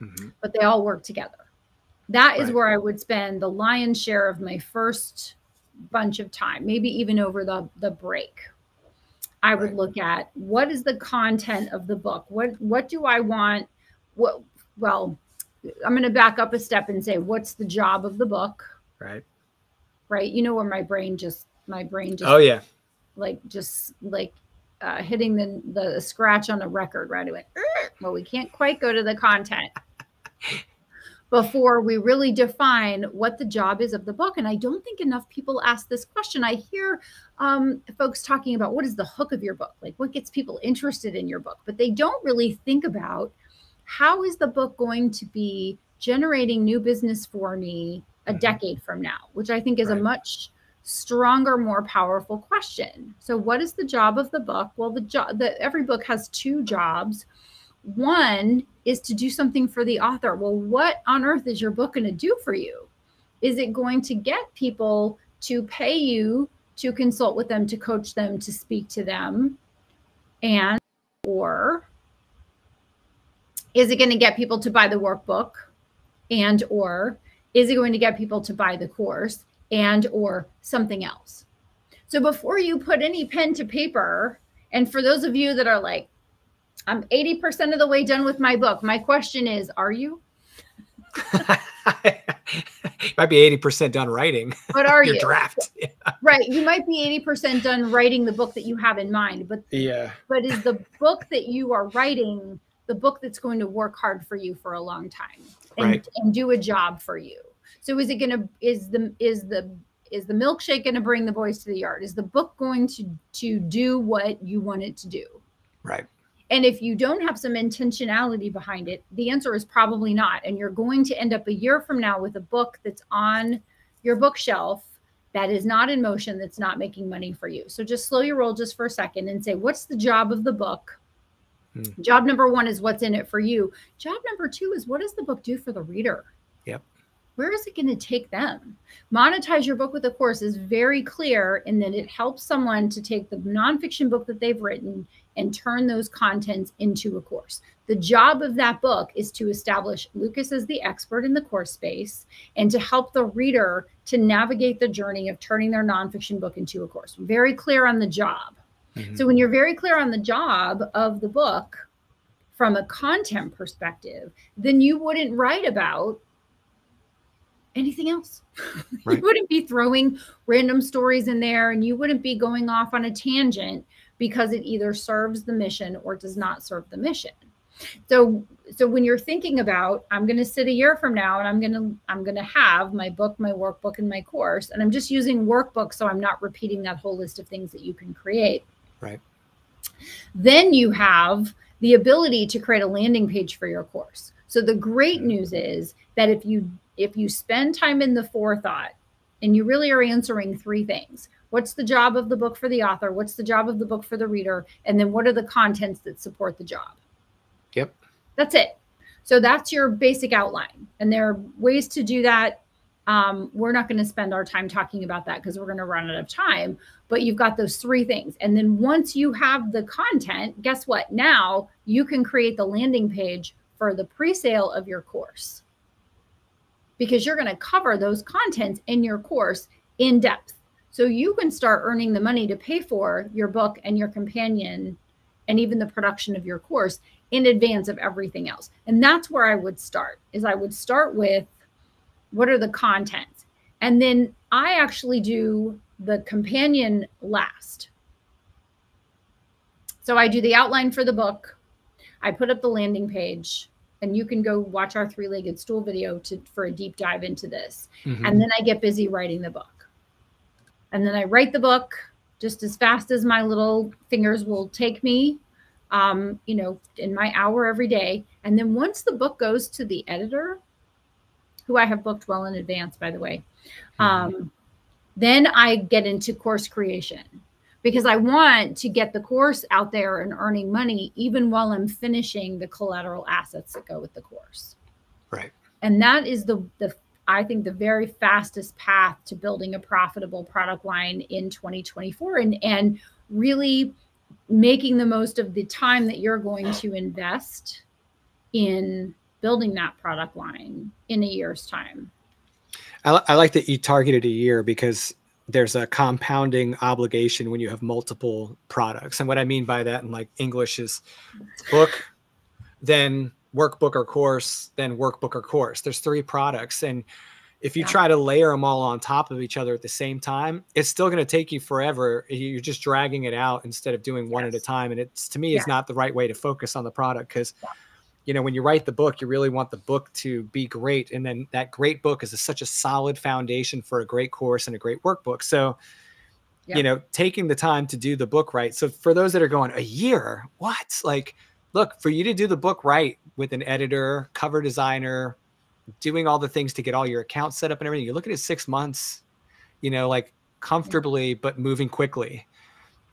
mm-hmm. but they all work together. That is right. where I would spend the lion's share of my first bunch of time, maybe even over the, the break. I would look at what is the content of the book? What what do I want? What well, I'm going to back up a step and say what's the job of the book? Right. Right. You know where my brain just my brain just Oh yeah. Like just like uh, hitting the the scratch on a record right away. Well, we can't quite go to the content before we really define what the job is of the book. And I don't think enough people ask this question. I hear um, folks talking about what is the hook of your book, like what gets people interested in your book, but they don't really think about how is the book going to be generating new business for me a mm-hmm. decade from now, which I think is right. a much stronger, more powerful question. So, what is the job of the book? Well, the job that every book has two jobs. One is to do something for the author. Well, what on earth is your book going to do for you? Is it going to get people to pay you to consult with them, to coach them, to speak to them? And or is it going to get people to buy the workbook? And or is it going to get people to buy the course? And or something else? So before you put any pen to paper, and for those of you that are like, I'm 80% of the way done with my book. My question is, are you? might be 80% done writing. What are you? draft. Yeah. Right. You might be 80% done writing the book that you have in mind, but yeah. But is the book that you are writing the book that's going to work hard for you for a long time and, right. and do a job for you? So is it going to is the is the is the milkshake going to bring the boys to the yard? Is the book going to to do what you want it to do? Right. And if you don't have some intentionality behind it, the answer is probably not. And you're going to end up a year from now with a book that's on your bookshelf that is not in motion, that's not making money for you. So just slow your roll just for a second and say, what's the job of the book? Hmm. Job number one is what's in it for you. Job number two is what does the book do for the reader? Yep. Where is it going to take them? Monetize your book with a course is very clear in that it helps someone to take the nonfiction book that they've written and turn those contents into a course. The job of that book is to establish Lucas as the expert in the course space and to help the reader to navigate the journey of turning their nonfiction book into a course. Very clear on the job. Mm-hmm. So when you're very clear on the job of the book from a content perspective, then you wouldn't write about anything else. Right. you wouldn't be throwing random stories in there and you wouldn't be going off on a tangent because it either serves the mission or does not serve the mission. So so when you're thinking about I'm going to sit a year from now and I'm going to I'm going to have my book, my workbook and my course and I'm just using workbook so I'm not repeating that whole list of things that you can create. Right. Then you have the ability to create a landing page for your course. So the great mm-hmm. news is that if you if you spend time in the forethought and you really are answering three things What's the job of the book for the author? What's the job of the book for the reader? And then what are the contents that support the job? Yep. That's it. So that's your basic outline. And there are ways to do that. Um, we're not going to spend our time talking about that because we're going to run out of time. But you've got those three things. And then once you have the content, guess what? Now you can create the landing page for the pre sale of your course because you're going to cover those contents in your course in depth. So you can start earning the money to pay for your book and your companion and even the production of your course in advance of everything else. And that's where I would start. Is I would start with what are the contents? And then I actually do the companion last. So I do the outline for the book. I put up the landing page and you can go watch our three-legged stool video to for a deep dive into this. Mm-hmm. And then I get busy writing the book and then I write the book just as fast as my little fingers will take me, um, you know, in my hour every day. And then once the book goes to the editor, who I have booked well in advance, by the way, mm-hmm. um, Then I get into course creation because I want to get the course out there and earning money even while I'm finishing the collateral assets that go with the course. Right. And that is the the I think the very fastest path to building a profitable product line in 2024 and and really making the most of the time that you're going to invest in building that product line in a year's time. I, I like that you targeted a year because there's a compounding obligation when you have multiple products. And what I mean by that in like English is book, then workbook or course, then workbook or course. There's three products. And if you yeah. try to layer them all on top of each other at the same time, it's still going to take you forever. You're just dragging it out instead of doing one yes. at a time. And it's to me, yeah. it's not the right way to focus on the product because yeah you know when you write the book you really want the book to be great. And then that great book is a, such a solid foundation for a great course and a great workbook. So you know taking the time to do the book right. So for those that are going a year? What? Like look for you to do the book right with an editor cover designer doing all the things to get all your accounts set up and everything you're looking at six months you know like comfortably but moving quickly.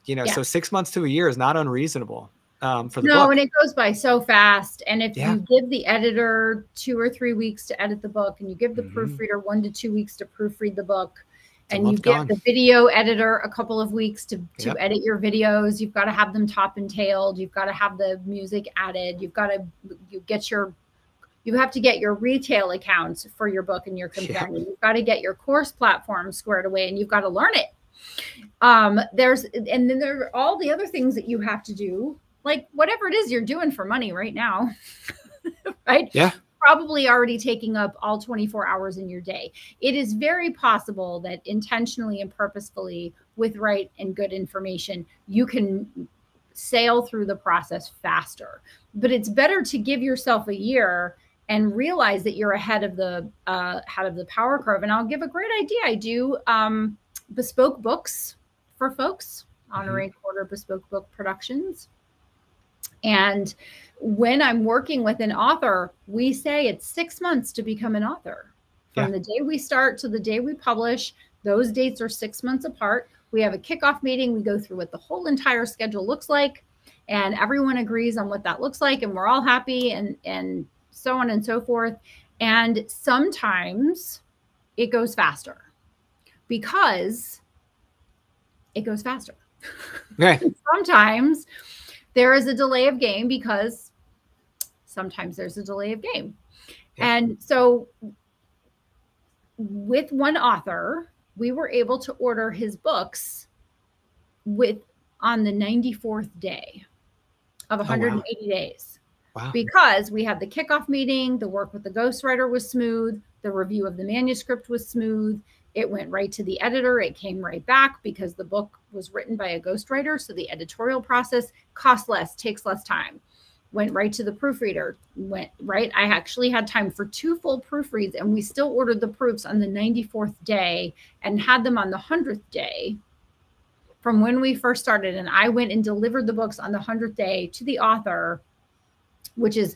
You know yeah. so six months to a year is not unreasonable um, for the no, book. and it goes by so fast. And if yeah. you give the editor two or three weeks to edit the book, and you give the mm-hmm. proofreader one to two weeks to proofread the book, and you give the video editor a couple of weeks to, to yep. edit your videos, you've got to have them top and tailed. You've got to have the music added. You've got to you get your you have to get your retail accounts for your book and your companion. You've got to get your course platform squared away, and you've got to learn it. Um, there's and then there are all the other things that you have to do like whatever it is you're doing for money right now, right? Yeah. Probably already taking up all 24 hours in your day. It is very possible that intentionally and purposefully, with right and good information, you can sail through the process faster. But it's better to give yourself a year and realize that you're ahead of the uh, ahead of the power curve. And I'll give a great idea. I do um, bespoke books for folks, mm-hmm. Honorée mm-hmm. Corder bespoke book productions. And when I'm working with an author, we say it's six months to become an author. From yeah. the day we start to the day we publish, those dates are six months apart. We have a kickoff meeting. We go through what the whole entire schedule looks like, and everyone agrees on what that looks like, and we're all happy, and and so on and so forth. And sometimes it goes faster because it goes faster. Right. sometimes there is a delay of game because sometimes there's a delay of game. Yeah. And so with one author, we were able to order his books with on the 94th day of 180 oh, wow. days. Wow. Because we had the kickoff meeting, the work with the ghostwriter was smooth, the review of the manuscript was smooth, it went right to the editor. It came right back because the book was written by a ghostwriter. So the editorial process costs less, takes less time. Went right to the proofreader. Went right. I actually had time for two full proofreads, and we still ordered the proofs on the 94th day and had them on the 100th day from when we first started. And I went and delivered the books on the 100th day to the author, which is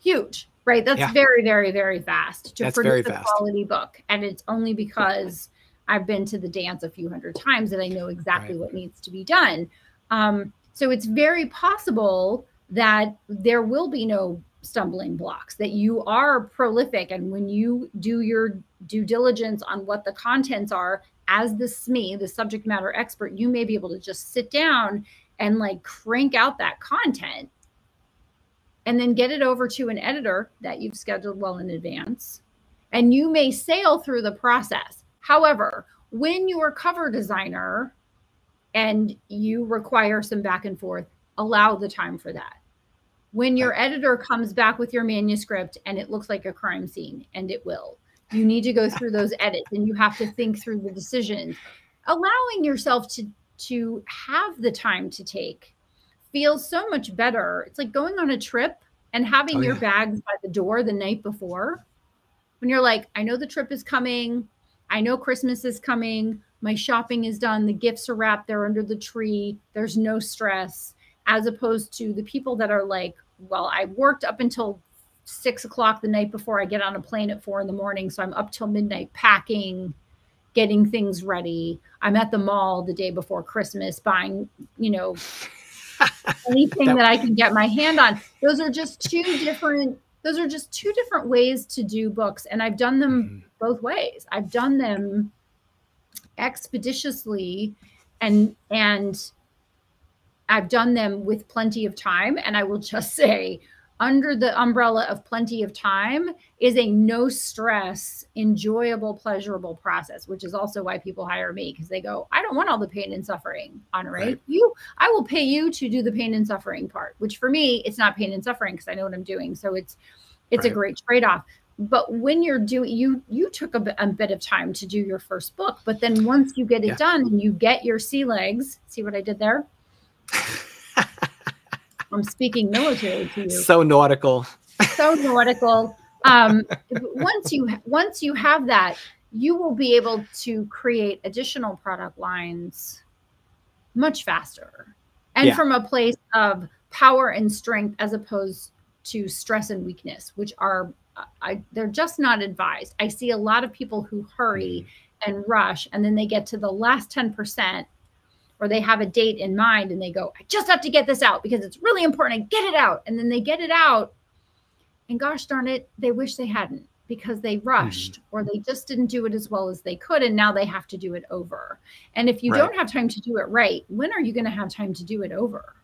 huge right? That's yeah. very, very, very fast to That's produce a fast. quality book. And it's only because I've been to the dance a few hundred times that I know exactly right. what needs to be done. Um, so it's very possible that there will be no stumbling blocks, that you are prolific. And when you do your due diligence on what the contents are, as the SME, the subject matter expert, you may be able to just sit down and like crank out that content and then get it over to an editor that you've scheduled well in advance. And you may sail through the process. However, when you're a cover designer and you require some back and forth, allow the time for that. When your editor comes back with your manuscript and it looks like a crime scene, and it will, you need to go through those edits and you have to think through the decisions. Allowing yourself to to have the time to take feels so much better. It's like going on a trip and having oh, your yeah. bags by the door the night before. When you're like, I know the trip is coming. I know Christmas is coming. My shopping is done. The gifts are wrapped. They're under the tree. There's no stress. As opposed to the people that are like, well, I worked up until six o'clock the night before I get on a plane at four in the morning. So I'm up till midnight packing getting things ready. I'm at the mall the day before Christmas buying, you know, anything that, I can get my hand on. Those are just two different those are just two different ways to do books and I've done them mm-hmm. both ways. I've done them expeditiously and and I've done them with plenty of time and I will just say under the umbrella of plenty of time is a no stress, enjoyable, pleasurable process, which is also why people hire me because they go, I don't want all the pain and suffering on right? right? You, I will pay you to do the pain and suffering part, which for me, it's not pain and suffering because I know what I'm doing. So it's, it's right. a great trade off. But when you're doing, you, you took a bit, a bit, of time to do your first book, but then once you get it yeah. done and you get your sea legs, see what I did there? I'm speaking military to you. So nautical. So nautical. Um, once you once you have that, you will be able to create additional product lines much faster, and yeah. from a place of power and strength as opposed to stress and weakness, which are I, they're just not advised. I see a lot of people who hurry mm-hmm. and rush, and then they get to the last ten percent or they have a date in mind and they go, I just have to get this out because it's really important. I get it out. And then they get it out. And gosh darn it, they wish they hadn't because they rushed mm-hmm. or they just didn't do it as well as they could. And now they have to do it over. And if you right. don't have time to do it right, when are you going to have time to do it over?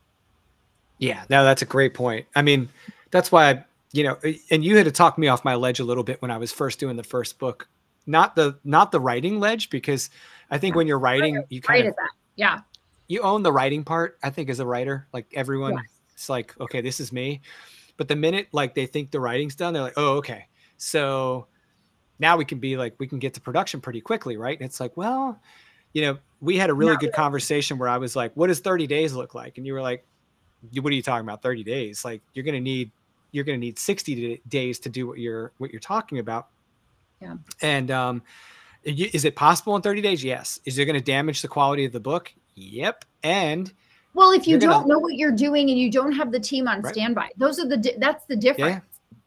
Yeah, no, that's a great point. I mean, that's why, I, you know, and you had to talk me off my ledge a little bit when I was first doing the first book, not the, not the writing ledge, because I think when you're writing, you kind of, yeah you own the writing part i think as a writer like everyone yeah. it's like okay this is me. But the minute like they think the writing's done they're like oh okay. So now we can be like we can get to production pretty quickly right? And it's like well you know we had a really Not good really. conversation where i was like what does 30 days look like? And you were like what are you talking about 30 days? Like you're going to need you're going to need 60 days to do what you're what you're talking about. Yeah. And um is it possible in 30 days? Yes. Is it going to damage the quality of the book Yep. And well, if you don't gonna, know what you're doing and you don't have the team on right. standby, those are the that's the difference. Yeah.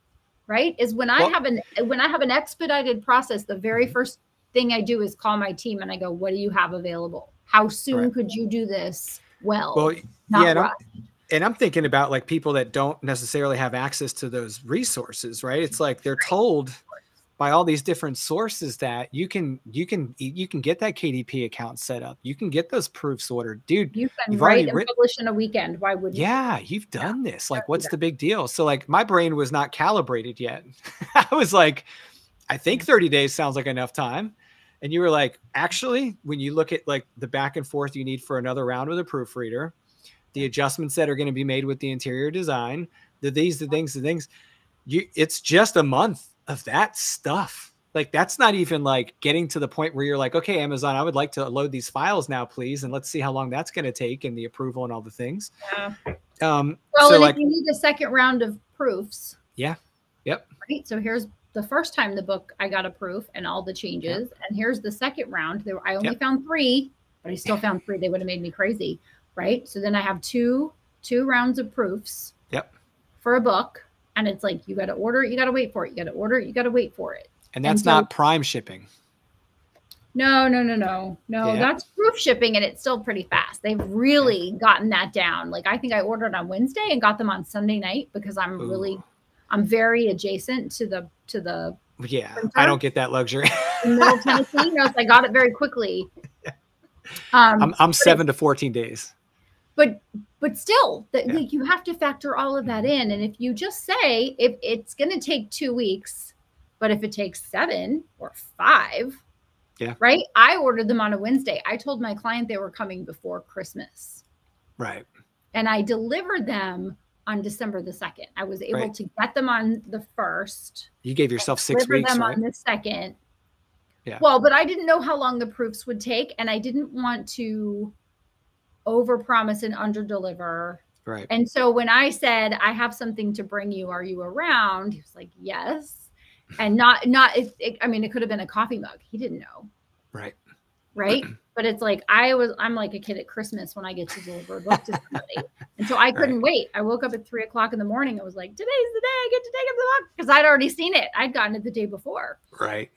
Right? Is when I well, have an when I have an expedited process, the very mm-hmm. first thing I do is call my team and I go, "What do you have available? How soon right. could you do this well?" Well, yeah, and I'm thinking about like people that don't necessarily have access to those resources, right? It's like they're told by all these different sources that you can you can you can get that KDP account set up. You can get those proofs ordered, dude. You can write and written, publish in a weekend. Why would you? Yeah, you've done yeah. this. Like, what's the big deal? So, like, my brain was not calibrated yet. I was like, I think mm. 30 days sounds like enough time. And you were like, actually, when you look at like the back and forth you need for another round with a proofreader, the adjustments that are going to be made with the interior design, the these, the things, the things, you it's just a month of that stuff. Like that's not even like getting to the point where you're like, okay, Amazon, I would like to load these files now, please, and let's see how long that's going to take and the approval and all the things. Yeah. Um, well, so and like, if you need a second round of proofs. Yeah. Yep. Right. So here's the first time the book I got a proof and all the changes, yep. and here's the second round. There, I only yep. found three, but I still found three. They would have made me crazy, right? So then I have two two rounds of proofs. Yep. For a book and it's like you got to order it, you got to wait for it, you got to order it, you got to wait for it. And that's and so, not prime shipping. No, no, no, no, no. Yeah. That's proof shipping, and it's still pretty fast. They've really gotten that down. Like I think I ordered on Wednesday and got them on Sunday night because I'm Ooh. really, I'm very adjacent to the to the. Yeah, I don't get that luxury. Middle Tennessee, so I got it very quickly. Um, I'm, I'm seven to fourteen days. But but still that yeah. like you have to factor all of that mm-hmm. in and if you just say if it's going to take two weeks but if it takes seven or five yeah. right i ordered them on a wednesday. I told my client they were coming before christmas. Right. And i delivered them on december the 2nd i was able right. to get them on the first you gave yourself six weeks them right? on the second. Yeah. Well but i didn't know how long the proofs would take and i didn't want to over promise and under deliver. Right. And so when I said, I have something to bring you, are you around? He was like, yes. And not, not, it, it, I mean, it could have been a coffee mug. He didn't know. Right. Right. but it's like, I was, I'm like a kid at Christmas when I get to deliver a book to somebody. and so I couldn't right. wait. I woke up at three o'clock in the morning. I was like, today's the day I get to take up the book because I'd already seen it. I'd gotten it the day before. Right.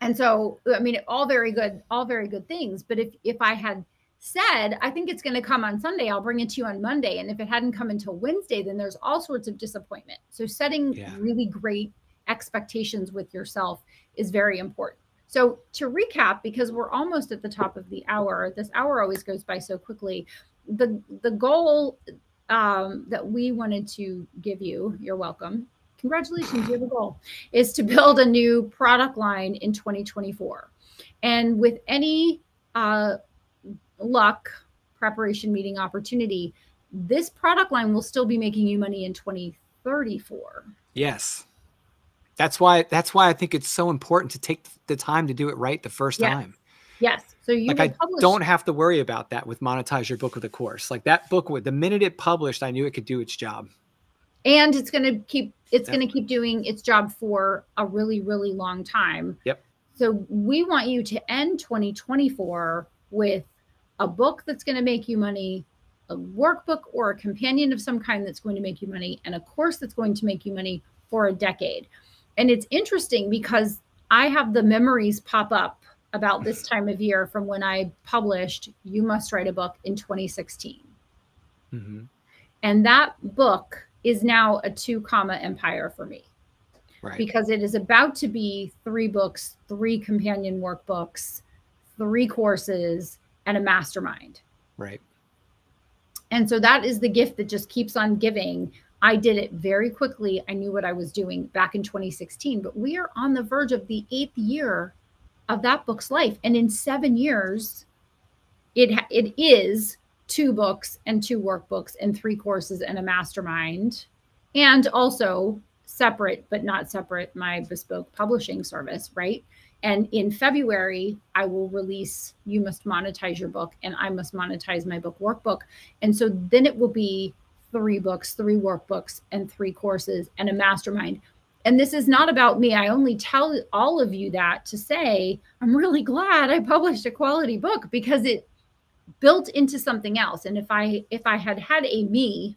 And so, I mean, all very good, all very good things. But if if I had said, I think it's going to come on Sunday, I'll bring it to you on Monday, and if it hadn't come until Wednesday, then there's all sorts of disappointment. So setting yeah. really great expectations with yourself is very important. So to recap, because we're almost at the top of the hour, this hour always goes by so quickly. The the goal um, that we wanted to give you, you're welcome. Congratulations, you have a goal, is to build a new product line in 2024. And with any uh, luck, preparation meeting opportunity, this product line will still be making you money in 2034. Yes. That's why that's why I think it's so important to take the time to do it right the first yes. time. Yes. So you like I publish- don't have to worry about that with monetize your book with a course. Like that book would the minute it published, I knew it could do its job. And it's going to keep it's yep. to keep doing its job for a really really long time. Yep. So we want you to end 2024 with a book that's going to make you money, a workbook or a companion of some kind that's going to make you money, and a course that's going to make you money for a decade. And it's interesting because I have the memories pop up about this time of year from when I published You Must Write a Book in 2016. Mm-hmm. And that book is now a two comma empire for me. Right. Because it is about to be three books, three companion workbooks, three courses, and a mastermind. Right. And so that is the gift that just keeps on giving I did it very quickly. I knew what I was doing back in 2016, but we are on the verge of the eighth year of that book's life. And in seven years, it, it is two books and two workbooks and three courses and a mastermind. And also separate, but not separate, my bespoke publishing service, right? And in February, I will release You Must Monetize Your Book and I Must Monetize My Book Workbook. And so then it will be three books, three workbooks, and three courses and a mastermind. And this is not about me. I only tell all of you that to say, I'm really glad I published a quality book because it built into something else. And if I if I had had a me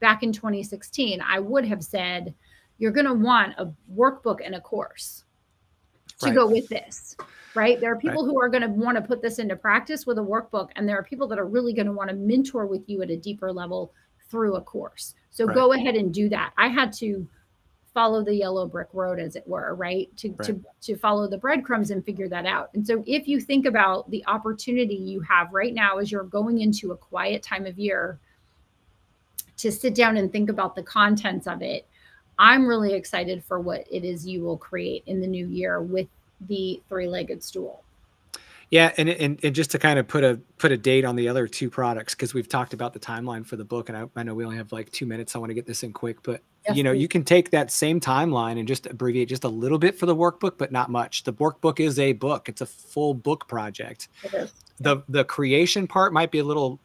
back in 2016, I would have said, you're going to want a workbook and a course to right. go with this right? There are people right. who are going to want to put this into practice with a workbook, and there are people that are really going to want to mentor with you at a deeper level through a course. So right. go ahead and do that. I had to follow the yellow brick road as it were right to, right. to to follow the breadcrumbs and figure that out and so if you think about the opportunity you have right now as you're going into a quiet time of year to sit down and think about the contents of it i'm really excited for what it is you will create in the new year with the three-legged stool yeah, and, and and just to kind of put a put a date on the other two products because we've talked about the timeline for the book, and I, I know we only have like two minutes. I want to get this in quick, but you know, you can take that same timeline and just abbreviate just a little bit for the workbook, but not much. The workbook is a book; it's a full book project. The the creation part might be a little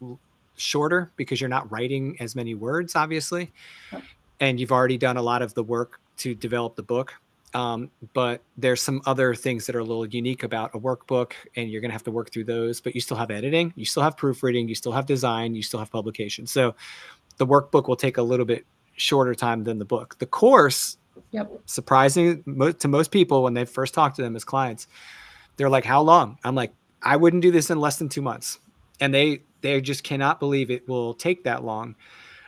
shorter because you're not writing as many words, obviously, and you've already done a lot of the work to develop the book um, but there's some other things that are a little unique about a workbook, and you're going to have to work through those. But you still have editing, you still have proofreading, you still have design, you still have publication. So the workbook will take a little bit shorter time than the book. The course, yep. surprising to most people when they first talk to them as clients, they're like, "How long?" I'm like, "I wouldn't do this in less than two months," and they they just cannot believe it will take that long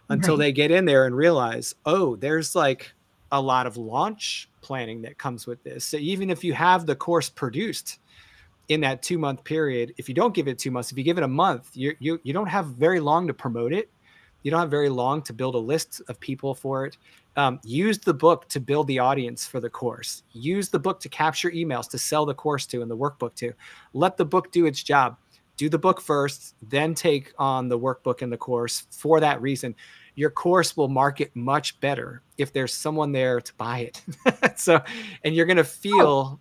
until right. they get in there and realize, oh, there's like a lot of launch planning that comes with this. So even if you have the course produced in that two month period, if you don't give it two months, if you give it a month, you you you don't have very long to promote it. You don't have very long to build a list of people for it. Um, use the book to build the audience for the course. Use the book to capture emails to sell the course to and the workbook to. Let the book do its job. Do the book first, then take on the workbook and the course for that reason your course will market much better if there's someone there to buy it. so, and you're going to feel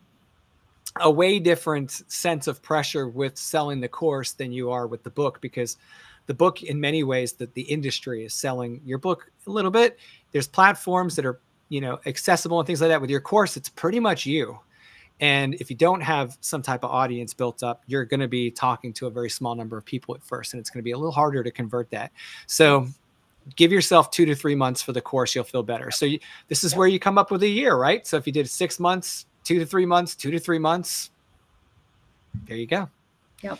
a way different sense of pressure with selling the course than you are with the book because the book in many ways that the industry is selling your book a little bit. There's platforms that are you know accessible and things like that. With your course it's pretty much you and if you don't have some type of audience built up you're going to be talking to a very small number of people at first and it's going to be a little harder to convert that so give yourself two to three months for the course you'll feel better so you, this is where you come up with a year right so if you did six months two to three months, two to three months. There you go. Yep.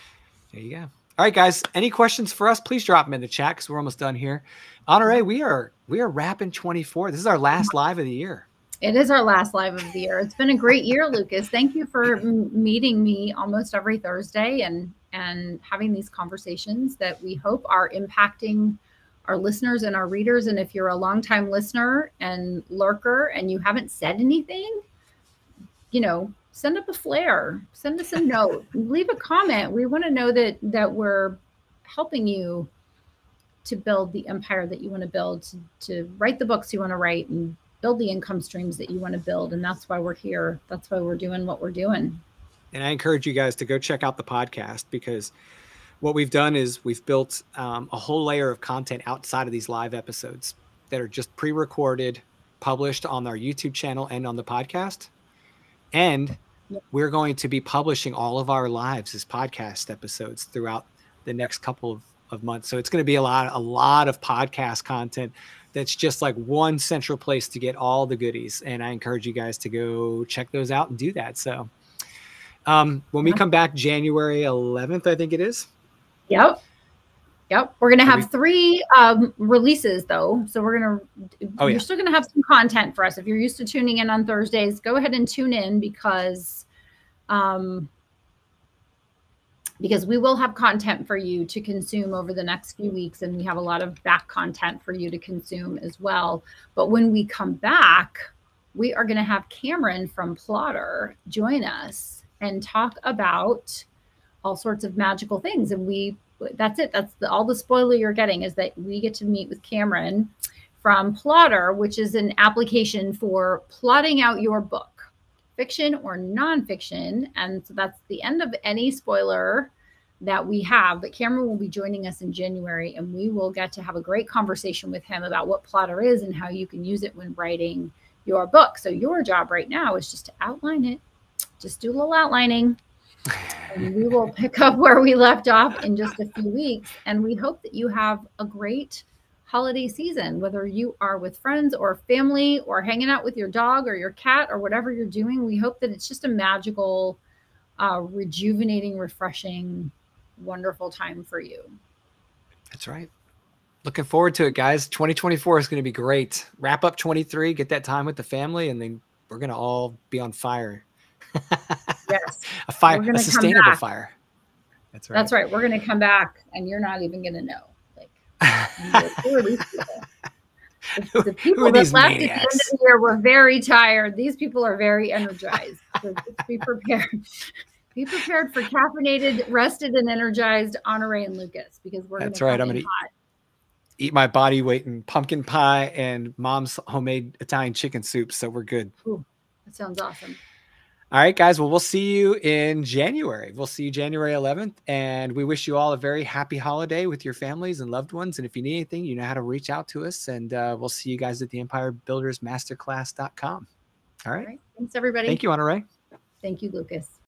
There you go. All right, guys. Any questions for us? Please drop them in the chat because we're almost done here. Honorée, we are we are wrapping 24. This is our last live of the year. It is our last live of the year. It's been a great year, Lucas. Thank you for meeting me almost every Thursday and and having these conversations that we hope are impacting our listeners and our readers. And if you're a longtime listener and lurker and you haven't said anything, you know, send up a flare, send us a note, leave a comment. We want to know that that we're helping you to build the empire that you want to build, to, to write the books you want to write, and build the income streams that you want to build. And that's why we're here. That's why we're doing what we're doing. And I encourage you guys to go check out the podcast because what we've done is we've built um, a whole layer of content outside of these live episodes that are just pre-recorded, published on our YouTube channel and on the podcast. And we're going to be publishing all of our lives as podcast episodes throughout the next couple of, of months. So it's going to be a lot, a lot of podcast content that's just like one central place to get all the goodies. And I encourage you guys to go check those out and do that. So um, when we come back January 11th, I think it is. Yep. Yep. We're gonna Are we- have three um, releases though, so we're gonna. Oh, you're yeah. still gonna have some content for us. If you're used to tuning in on Thursdays, go ahead and tune in because, um, because we will have content for you to consume over the next few weeks, and we have a lot of back content for you to consume as well. But when we come back, we are gonna have Cameron from Plottr join us and talk about all sorts of magical things. And we that's it. That's the, all the spoiler you're getting is that we get to meet with cameron from Plottr which is an application for plotting out your book fiction or nonfiction. And so that's the end of any spoiler that we have but cameron will be joining us in january and we will get to have a great conversation with him about what Plottr is and how you can use it when writing your book. So your job right now is just to outline it. Just do a little outlining. And we will pick up where we left off in just a few weeks. And we hope that you have a great holiday season, whether you are with friends or family or hanging out with your dog or your cat or whatever you're doing. We hope that it's just a magical, uh, rejuvenating, refreshing, wonderful time for you. That's right. Looking forward to it, guys. 2024 is going to be great. Wrap up 23, get that time with the family, and then we're going to all be on fire. Yes, a fire, a sustainable fire. That's right. that's right. We're going to come back and you're not even going to know. The, people that left at the end of the year were very tired. These people are very energized. So be prepared. Be prepared for caffeinated, rested, and energized Honorée and Lucas because we're That's gonna right, I'm gonna hot. Eat my body weight in pumpkin pie and mom's homemade Italian chicken soup. So we're good. That sounds awesome. All right, guys. Well, we'll see you in January. We'll see you January 11th. And we wish you all a very happy holiday with your families and loved ones. And if you need anything, you know how to reach out to us. And uh, we'll see you guys at the empirebuildersmasterclass.com. All All right. right. Thanks, everybody. Thank you, Honorée. Thank you, Lucas.